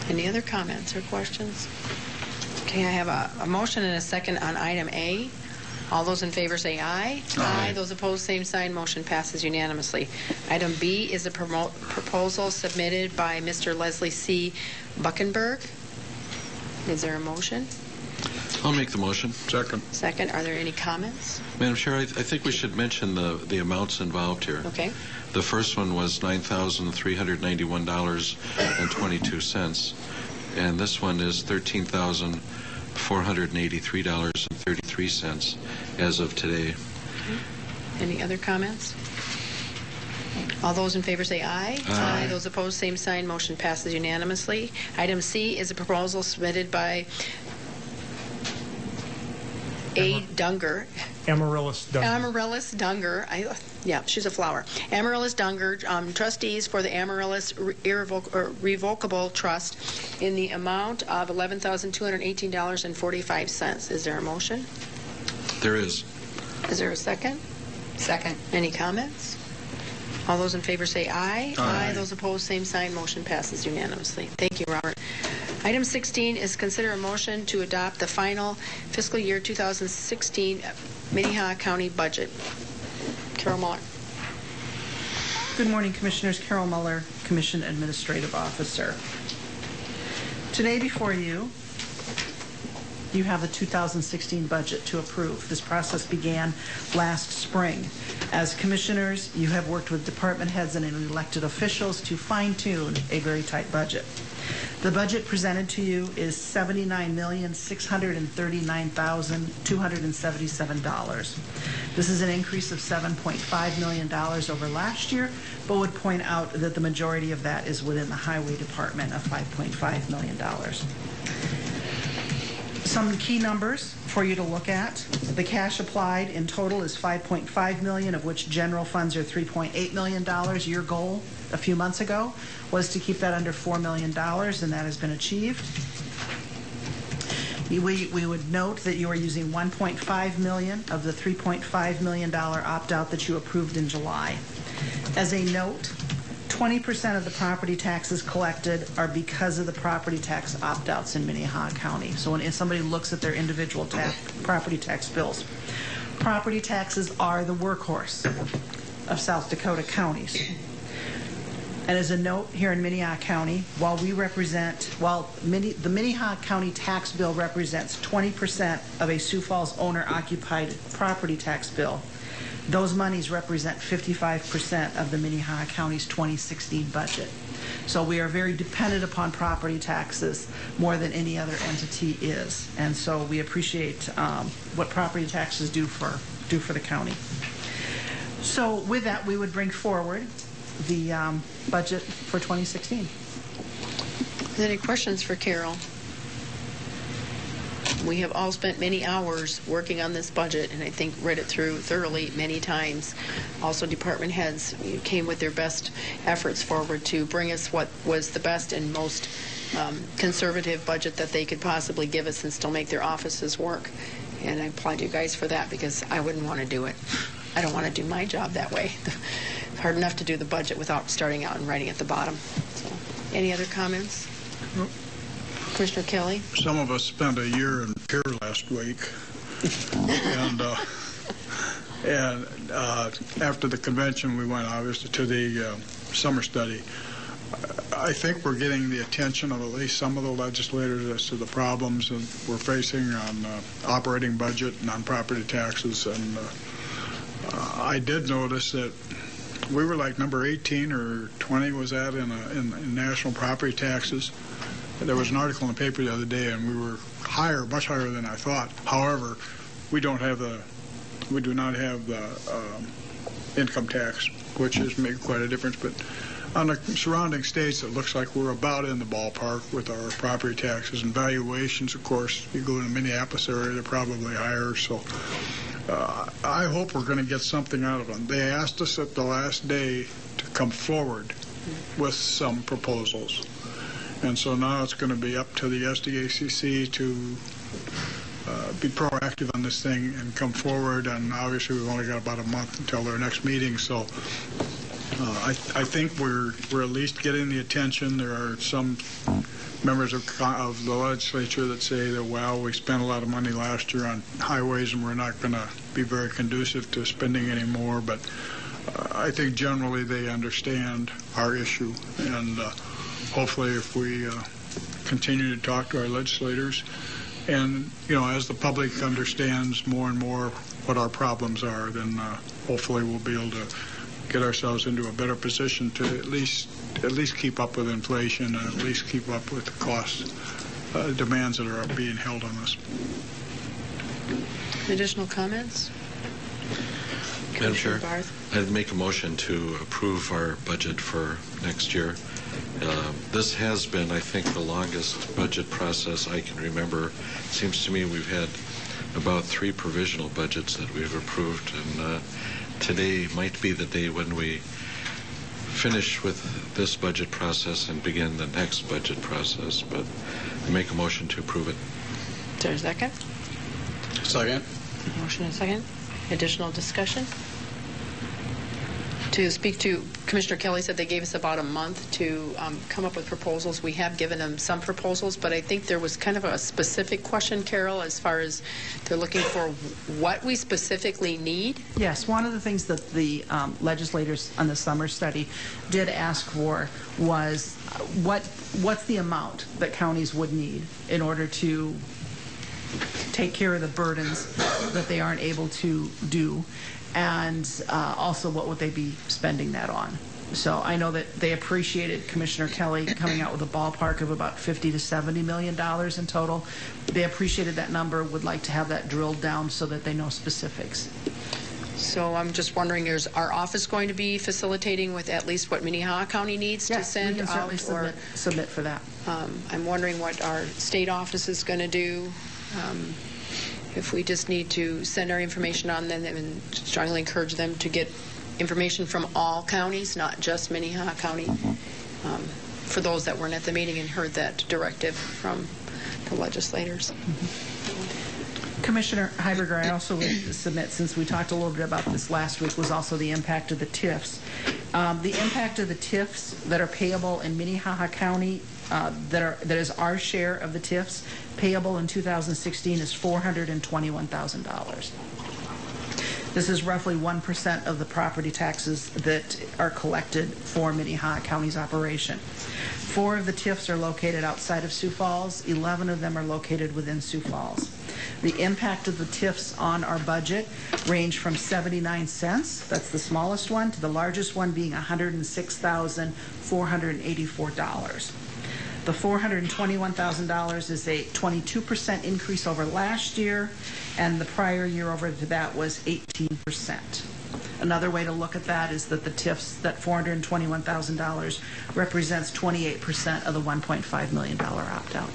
Any other comments or questions? Okay, I have a, a motion and a second on item A. All those in favor say aye. Aye. Those opposed, same sign. Motion passes unanimously. Item B is a promo- proposal submitted by Mr. Leslie C. Buckenberg. Is there a motion? I'll make the motion. Second. Second, are there any comments? Madam Chair, I, I think we should mention the, the amounts involved here. Okay. The first one was $9,391.22, and this one is $483.33 as of today. Any other comments? All those in favor say aye. Aye. Those opposed, same sign. Motion passes unanimously. Item C is a proposal submitted by A. Dunger, Amaryllis Duncan. Amaryllis Dunger, I, yeah, she's a flower. Amaryllis Dunger, um, trustees for the Amaryllis Re- Irrevoc- Revocable Trust in the amount of $11,218.45. Is there a motion? There is. Is there a second? Second. Any comments? All those in favor say aye. Aye. Those opposed, same sign. Motion passes unanimously. Thank you, Robert. Item 16 is consider a motion to adopt the final fiscal year 2016 Minnehaha County budget. Carol Muller. Good morning, Commissioners. Carol Muller, Commission Administrative Officer. Today before you, you have the 2016 budget to approve. This process began last spring. As commissioners, you have worked with department heads and elected officials to fine-tune a very tight budget. The budget presented to you is $79,639,277. This is an increase of $7.5 million over last year, but would point out that the majority of that is within the Highway Department of $5.5 million. Some key numbers for you to look at. The cash applied in total is 5.5 million, of which general funds are 3.8 million dollars. Your goal a few months ago was to keep that under 4 million dollars, and that has been achieved. We, we would note that you are using 1.5 million of the 3.5 million dollar opt-out that you approved in July. As a note, 20% of the property taxes collected are because of the property tax opt-outs in Minnehaha County. So when somebody looks at their individual property tax bills, property taxes are the workhorse of South Dakota counties. And as a note, here in Minnehaha County, while we represent, while Minne- the Minnehaha County tax bill represents 20% of a Sioux Falls owner-occupied property tax bill, those monies represent 55% of the Minnehaha County's 2016 budget. So we are very dependent upon property taxes more than any other entity is. And so we appreciate um, what property taxes do for, do for the county. So with that, we would bring forward the um, budget for 2016. Any questions for Carol? We have all spent many hours working on this budget, and I think read it through thoroughly many times. Also, department heads came with their best efforts forward to bring us what was the best and most um, conservative budget that they could possibly give us and still make their offices work. And I applaud you guys for that because I wouldn't want to do it. I don't want to do my job that way. Hard enough to do the budget without starting out and writing at the bottom. So, any other comments? Commissioner Kelly? Some of us spent a year in Pierre last week. and uh, and uh, after the convention, we went obviously to the uh, summer study. I think we're getting the attention of at least some of the legislators as to the problems that we're facing on uh, operating budget and on property taxes. And uh, I did notice that we were like number 18 or 20 was that in, uh, in, in national property taxes. There was an article in the paper the other day, and we were higher, much higher than I thought. However, we don't have the, we do not have the um, income tax, which has made quite a difference. But on the surrounding states, it looks like we're about in the ballpark with our property taxes and valuations. Of course, you go to the Minneapolis area, they're probably higher. So uh, I hope we're going to get something out of them. They asked us at the last day to come forward with some proposals. And so now it's going to be up to the SDACC to uh, be proactive on this thing and come forward. And obviously, we've only got about a month until their next meeting. So uh, I, I think we're we're at least getting the attention. There are some members of, of the legislature that say that well, we spent a lot of money last year on highways, and we're not going to be very conducive to spending any more. But uh, I think generally they understand our issue, and uh, hopefully, if we uh, continue to talk to our legislators, and you know, as the public understands more and more what our problems are, then uh, hopefully we'll be able to get ourselves into a better position to at least at least keep up with inflation and at least keep up with the cost uh, demands that are being held on us. Additional comments? Madam Chair, Commissioner Barth? I'd make a motion to approve our budget for next year. Um, This has been, I think, the longest budget process I can remember. It seems to me we've had about three provisional budgets that we've approved, and uh, today might be the day when we finish with this budget process and begin the next budget process, but I make a motion to approve it. Is there a second? Second. Motion and second. Additional discussion? To speak to, Commissioner Kelly said they gave us about a month to um, come up with proposals. We have given them some proposals, but I think there was kind of a specific question, Carol, as far as they're looking for what we specifically need. Yes, one of the things that the um, legislators on the summer study did ask for was uh, what, what's the amount that counties would need in order to take care of the burdens that they aren't able to do, and uh, also what would they be spending that on. So I know that they appreciated Commissioner Kelly coming out with a ballpark of about 50 to 70 million dollars in total. They appreciated that number, would like to have that drilled down so that they know specifics. So I'm just wondering, is our office going to be facilitating with at least what Minnehaha County needs to Yes, we send can certainly out? submit, submit for that. Um, I'm wondering what our state office is going to do. Um, If we just need to send our information on them and strongly encourage them to get information from all counties, not just Minnehaha County, um, for those that weren't at the meeting and heard that directive from the legislators. Commissioner Heiberger, I also would submit, since we talked a little bit about this last week, was also the impact of the TIFs. Um, The impact of the TIFs that are payable in Minnehaha County, uh, that are, that is our share of the TIFs, payable in 2016 is $421,000. This is roughly 1% of the property taxes that are collected for Minnehaha County's operation. Four of the TIFs are located outside of Sioux Falls, 11 of them are located within Sioux Falls. The impact of the TIFs on our budget range from 79 cents, that's the smallest one, to the largest one being $106,484. The $421,000 is a 22% increase over last year, and the prior year over to that was 18%. Another way to look at that is that the TIFs, that $421,000 represents 28% of the $1.5 million opt-out.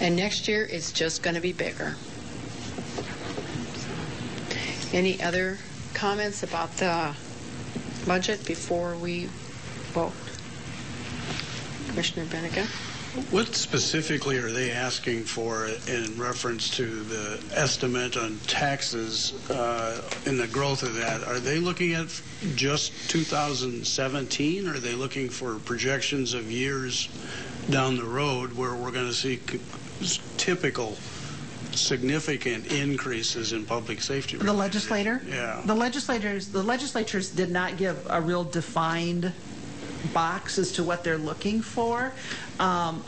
And next year, it's just going to be bigger. Any other comments about the budget before we vote? Commissioner Beninga? What specifically are they asking for in reference to the estimate on taxes uh, and the growth of that? Are they looking at just 2017? Or are they looking for projections of years down the road where we're going to see typical significant increases in public safety? The legislator? Yeah. The legislators, the legislatures did not give a real defined box as to what they're looking for. Um,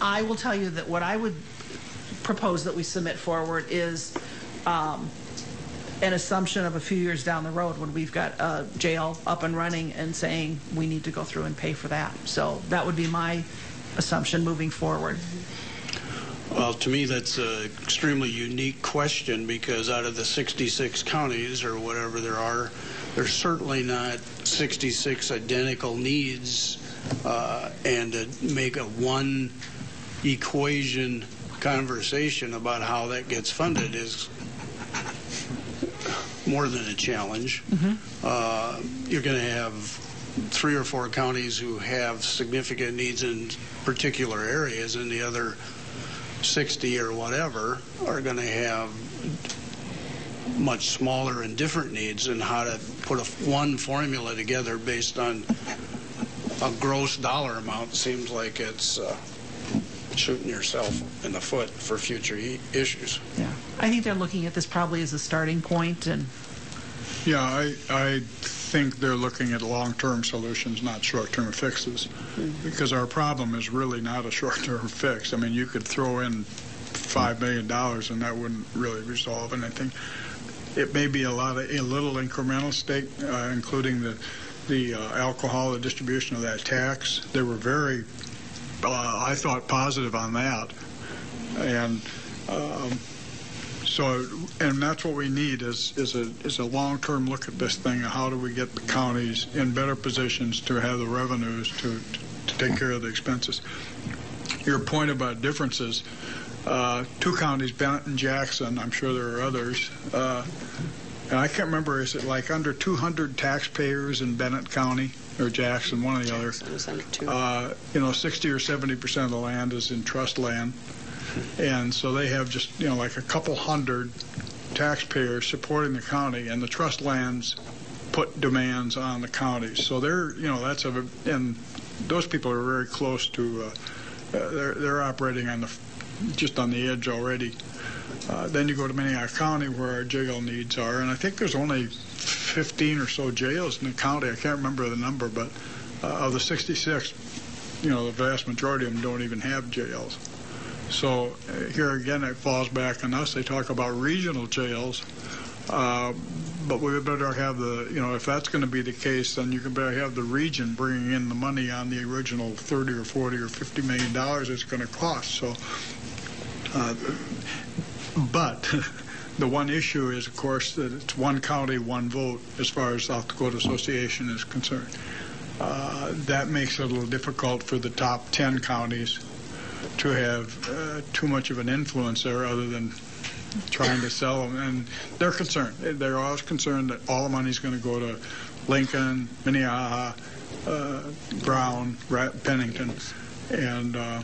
I will tell you that what I would propose that we submit forward is um, an assumption of a few years down the road when we've got a jail up and running and saying we need to go through and pay for that. So that would be my assumption moving forward. Well, to me, that's an extremely unique question because out of the 66 counties or whatever there are, there's certainly not 66 identical needs. Uh, and to make a one equation conversation about how that gets funded is more than a challenge. Uh, you're going to have three or four counties who have significant needs in particular areas, and the other 60 or whatever are going to have much smaller and different needs, and how to put a, one formula together based on a gross dollar amount seems like it's uh, shooting yourself in the foot for future e- issues. Yeah. I think they're looking at this probably as a starting point and Yeah, I, I think they're looking at long-term solutions, not short-term fixes, because our problem is really not a short-term fix. I mean, you could throw in $5 million and that wouldn't really resolve anything. It may be a lot of, a little incremental stake, uh, including the, the uh, alcohol, the distribution of that tax. They were very uh, I thought positive on that. And um, so, and that's what we need is, is a, is a long-term look at this thing. How do we get the counties in better positions to have the revenues to, to take care of the expenses? Your point about differences, uh, two counties, Bennett and Jackson, I'm sure there are others, uh, and I can't remember, is it like under 200 taxpayers in Bennett County or Jackson, one or the other? Uh, you know, 60 or 70 percent of the land is in trust land. And so they have just, you know, like a couple hundred taxpayers supporting the county, and the trust lands put demands on the counties. So they're, you know, that's a, and those people are very close to, uh, uh, they're, they're operating on the, just on the edge already. Uh, then you go to Minnehaha County where our jail needs are, and I think there's only 15 or so jails in the county. I can't remember the number, but uh, of the 66, you know, the vast majority of them don't even have jails. So uh, here again, it falls back on us. They talk about regional jails, uh, but we better have the, you know, if that's going to be the case, then you can better have the region bringing in the money on the original 30 or 40 or 50 million dollars it's going to cost. So, uh, but the one issue is, of course, that it's one county, one vote as far as South Dakota Association is concerned. Uh, that makes it a little difficult for the top 10 counties to have uh, too much of an influence there other than trying to sell them. And they're concerned. They're always concerned that all the money is going to go to Lincoln, Minnehaha, uh, Brown, Pennington. And uh,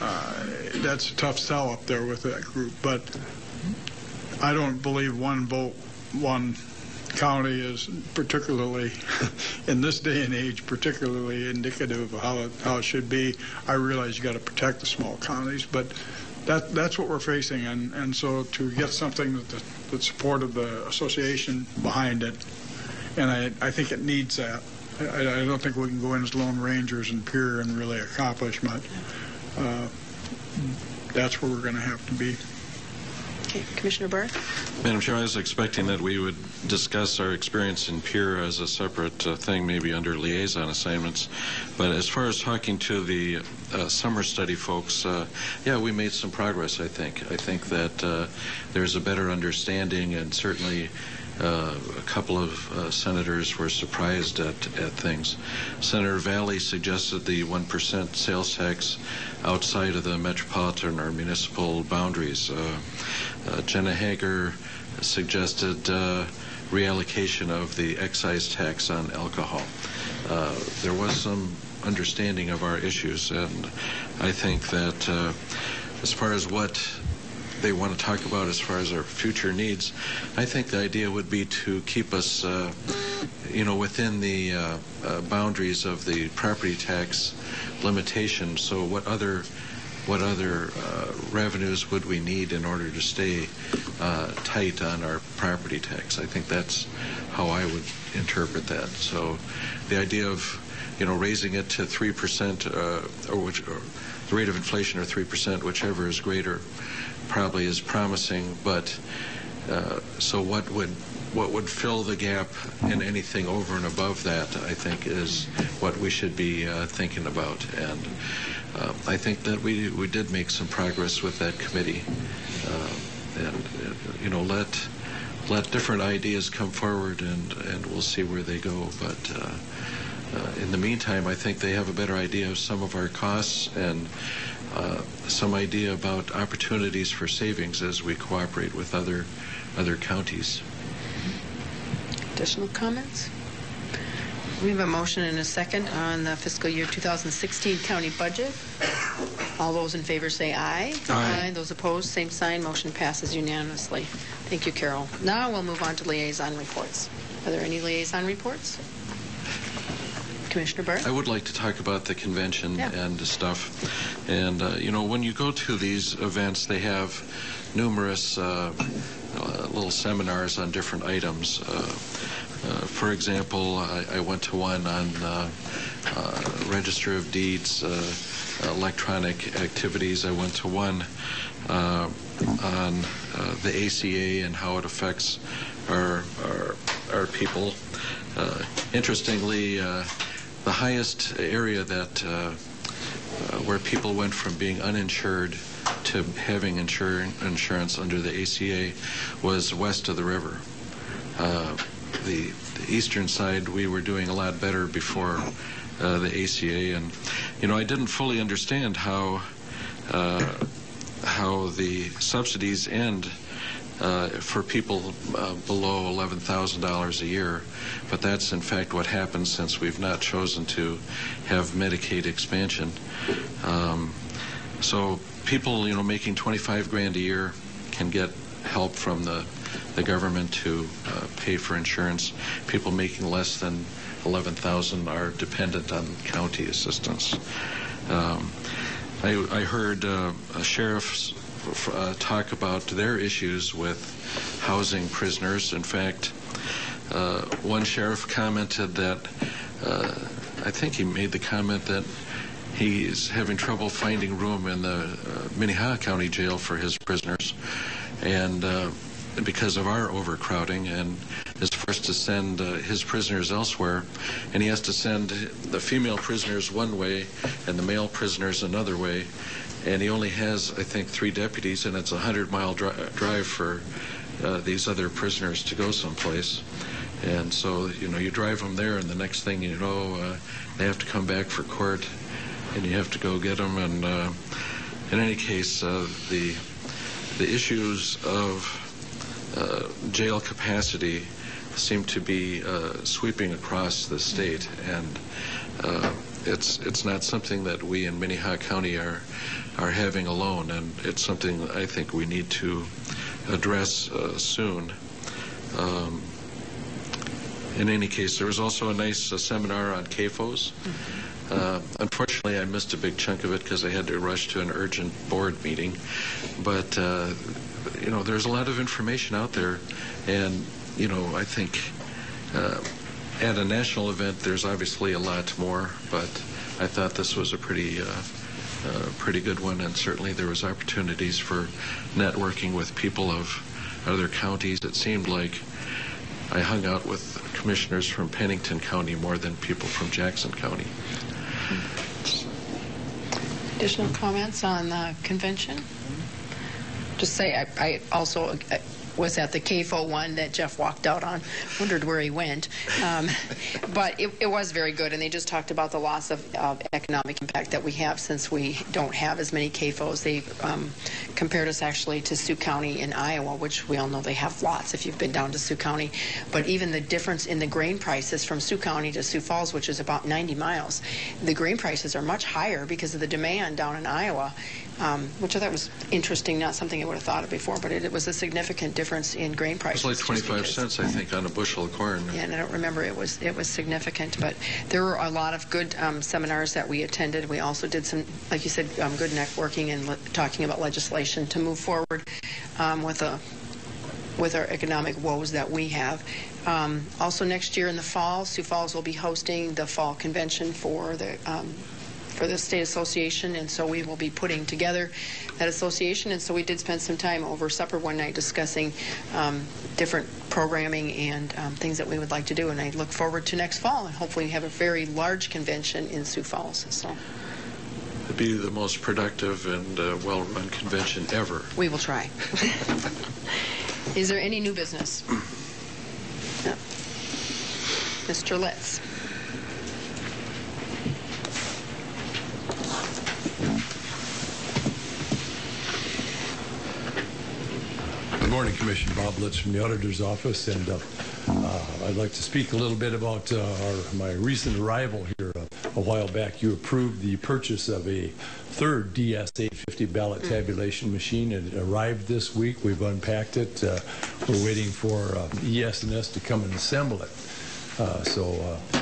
uh, that's a tough sell up there with that group. But I don't believe one vote, one county is particularly, in this day and age, particularly indicative of how it, how it should be. I realize you got to protect the small counties, but that that's what we're facing, and, and so to get something that the, that supported the association behind it, and I, I think it needs that. I, I don't think we can go in as lone rangers and Pierre and really accomplish much. Uh, that's where we're going to have to be. Okay, Commissioner Barth? Madam Chair, I was expecting that we would discuss our experience in Pierre as a separate uh, thing, maybe under liaison assignments. But as far as talking to the uh, summer study folks, uh, yeah, we made some progress, I think. I think that uh, there's a better understanding and certainly uh, a couple of uh, senators were surprised at, at things. Senator Valley suggested the 1% sales tax outside of the metropolitan or municipal boundaries. Jenna Haggar suggested reallocation of the excise tax on alcohol. Uh, there was some understanding of our issues, and I think that uh, as far as what they want to talk about as far as our future needs, I think the idea would be to keep us, uh, you know, within the uh, uh, boundaries of the property tax limitation. So what other what other uh, revenues would we need in order to stay uh, tight on our property tax? I think that's how I would interpret that. So the idea of, you know, raising it to 3% uh, or, which, or the rate of inflation or 3%, whichever is greater, probably is promising. But uh, so what would what would fill the gap in anything over and above that, I think, is what we should be uh, thinking about. And uh, I think that we we did make some progress with that committee, uh, and uh, you know let let different ideas come forward, and and we'll see where they go. But uh, uh, in the meantime, I think they have a better idea of some of our costs and. Uh, some idea about opportunities for savings as we cooperate with other other counties. Additional comments? We have a motion and a second on the fiscal year 2016 county budget. All those in favor say aye. Aye. Those opposed, same sign. Motion passes unanimously. Thank you, Carol. Now we'll move on to liaison reports. Are there any liaison reports? Commissioner Barth? I would like to talk about the convention Yeah. and stuff. And, uh, you know, when you go to these events, they have numerous uh, uh, little seminars on different items. Uh, for example, I, I went to one on uh, uh, Register of Deeds, electronic activities. I went to one on the ACA and how it affects our, our, our people. Interestingly, the highest area that uh, where people went from being uninsured to having insur- insurance under the ACA was west of the river. Uh, the, the eastern side, we were doing a lot better before uh, the ACA, and you know, I didn't fully understand how uh, how the subsidies end uh, for people uh, below $11,000 a year, but that's in fact what happens since we've not chosen to have Medicaid expansion. Um, so people, you know, making 25 grand a year can get help from the the government to uh, pay for insurance. People making less than 11,000 are dependent on county assistance. Um, I, I, heard uh, sheriffs uh, talk about their issues with housing prisoners. In fact, uh, one sheriff commented that uh, I think he made the comment that he is having trouble finding room in the uh, Minnehaha County Jail for his prisoners, and uh, because of our overcrowding, and is forced to send uh, his prisoners elsewhere, and he has to send the female prisoners one way and the male prisoners another way, and he only has, I think, three deputies, and it's a hundred mile dri- drive for uh, these other prisoners to go someplace. And so, you know, you drive them there, and the next thing you know, uh, they have to come back for court, and you have to go get them. And uh, in any case, uh, the the issues of jail capacity seem to be uh, sweeping across the state, and it's it's not something that we in Minnehaha County are are having alone, and it's something I think we need to address uh, soon. Um, in any case, there was also a nice uh, seminar on CAFOs. Uh, unfortunately, I missed a big chunk of it because I had to rush to an urgent board meeting. But, uh, you know, there's a lot of information out there. And, you know, I think uh, at a national event, there's obviously a lot more. But I thought this was a pretty uh, a pretty good one, and certainly there was opportunities for networking with people of other counties. It seemed like I hung out with commissioners from Pennington County more than people from Jackson County. Additional comments on the convention? Just say I, I also was at the CAFO one that Jeff walked out on. Wondered where he went. Um, but it, it, was very good, and they just talked about the loss of, of, economic impact that we have since we don't have as many CAFOs. They um, compared us actually to Sioux County in Iowa, which we all know they have lots if you've been down to Sioux County. But even the difference in the grain prices from Sioux County to Sioux Falls, which is about 90 miles, the grain prices are much higher because of the demand down in Iowa um, which I thought was interesting, not something I would have thought of before, but it, it was a significant difference in grain prices. It was like 25 cents, I think, on a bushel of corn. Yeah, and I don't remember it was it was significant, but there were a lot of good um, seminars that we attended. We also did some, like you said, um, good networking and le- talking about legislation to move forward um, with a with our economic woes that we have. Um, also, next year in the fall, Sioux Falls will be hosting the fall convention for the um, for the state association, and so we will be putting together that association. And so we did spend some time over supper one night discussing um, different programming and um, things that we would like to do. And I look forward to next fall, and hopefully have a very large convention in Sioux Falls. So. It'd be the most productive and uh, well-run convention ever. We will try. Is there any new business? No. Mr. Litz. Morning, Commissioner Bob Litz from the Auditor's Office, and uh, uh, I'd like to speak a little bit about uh, our, my recent arrival here. Uh, a while back, you approved the purchase of a third DS850 ballot mm. tabulation machine. It arrived this week. We've unpacked it. Uh, we're waiting for uh, ES&S to come and assemble it. so uh,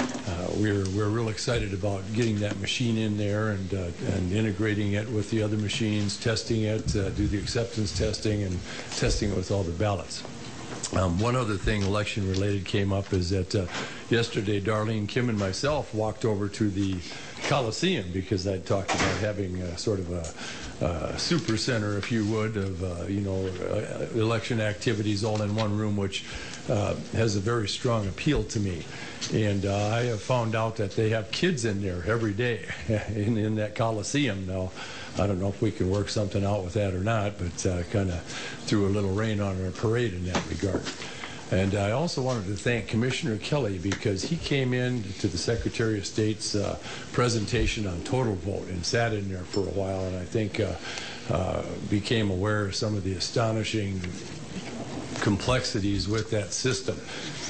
we're we're real excited about getting that machine in there and uh, and integrating it with the other machines, testing it, uh, do the acceptance testing, and testing it with all the ballots. Um, one other thing election related came up is that uh, yesterday Darlene Kim and myself walked over to the Coliseum because I talked about having uh, sort of a, uh super center, if you would, of uh, you know uh, election activities all in one room, which uh, has a very strong appeal to me. And uh, I have found out that they have kids in there every day in, in that Coliseum now. I don't know if we can work something out with that or not, but uh, kind of threw a little rain on our parade in that regard. And I also wanted to thank Commissioner Kelly because he came in to the Secretary of State's uh, presentation on total vote and sat in there for a while, and I think uh, uh, became aware of some of the astonishing complexities with that system.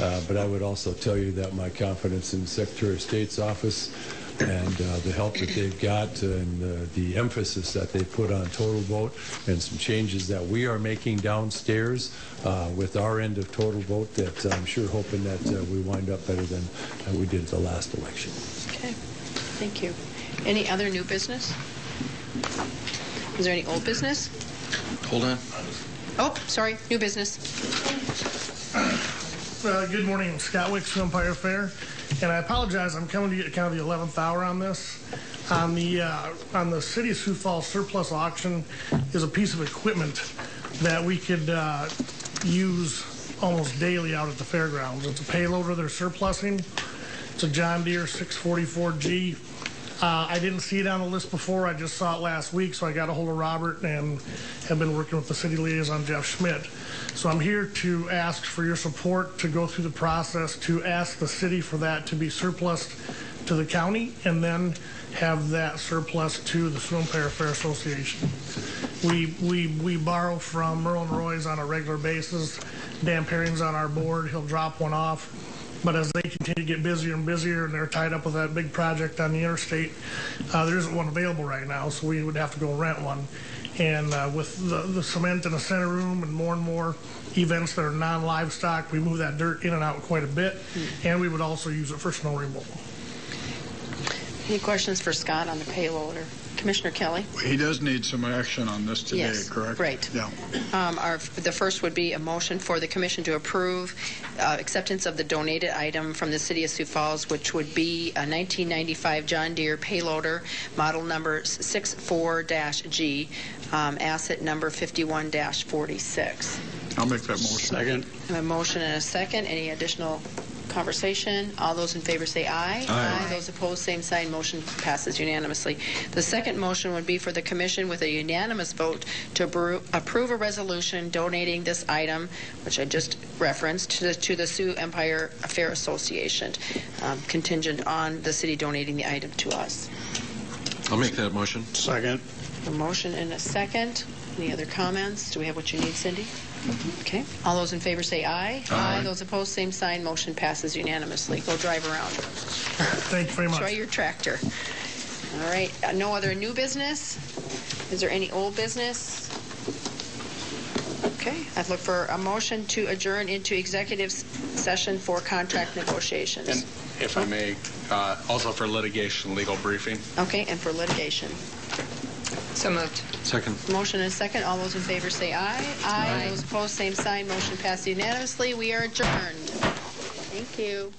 Uh, but I would also tell you that my confidence in the Secretary of State's office and uh, the help that they've got and uh, the emphasis that they put on total vote and some changes that we are making downstairs uh, with our end of total vote that I'm sure hoping that uh, we wind up better than uh, we did the last election. Okay, thank you. Any other new business? Is there any old business? Hold on. Oh, sorry, new business. Uh, good morning, Scott Wicks from Empire Fair, and I apologize. I'm coming to you at kind of the 11th hour on this. On the uh, on the City of Sioux Falls surplus auction is a piece of equipment that we could uh, use almost daily out at the fairgrounds. It's a payloader they're surplusing. It's a John Deere 644G. Uh, I didn't see it on the list before. I just saw it last week, so I got a hold of Robert and have been working with the city liaison, Jeff Schmidt. So I'm here to ask for your support to go through the process to ask the city for that to be surplus to the county and then have that surplus to the Empire Fair Association. We, we, we borrow from Myrl & Roy's on a regular basis. Dan Perring's on our board. He'll drop one off. But as they continue to get busier and busier, and they're tied up with that big project on the interstate, uh, there isn't one available right now, so we would have to go rent one. And uh, with the, the cement in the center room and more and more events that are non-livestock, we move that dirt in and out quite a bit, and we would also use it for snow removal. Any questions for Scott on the payloader? Commissioner Kelly? He does need some action on this today, Yes, correct? right. Yeah. Um, our, the first would be a motion for the commission to approve uh, acceptance of the donated item from the city of Sioux Falls, which would be a 1995 John Deere payloader, model number 64-G, um, asset number 51-46. I'll make that motion. Second. A motion and a second. Any additional conversation? All those in favor say aye. Aye. Those opposed, same sign. Motion passes unanimously. The second motion would be for the commission with a unanimous vote to appro- approve a resolution donating this item, which I just referenced, to the, to the Sioux Empire Fair Association, um, contingent on the city donating the item to us. I'll make that motion. Second. A motion and a second. Any other comments? Do we have what you need, Cindy? Okay. All those in favor say aye. Aye. Those opposed, same sign. Motion passes unanimously. Go drive around. Thank you very much. Enjoy your tractor. All right. Uh, No other new business? Is there any old business? Okay. I'd look for a motion to adjourn into executive s- session for contract negotiations. And if I may, uh, also for litigation, legal briefing. Okay, and for litigation. So moved. Second. Motion and second. All those in favor say aye. Aye. Those opposed, same sign. Motion passed unanimously. We are adjourned. Thank you.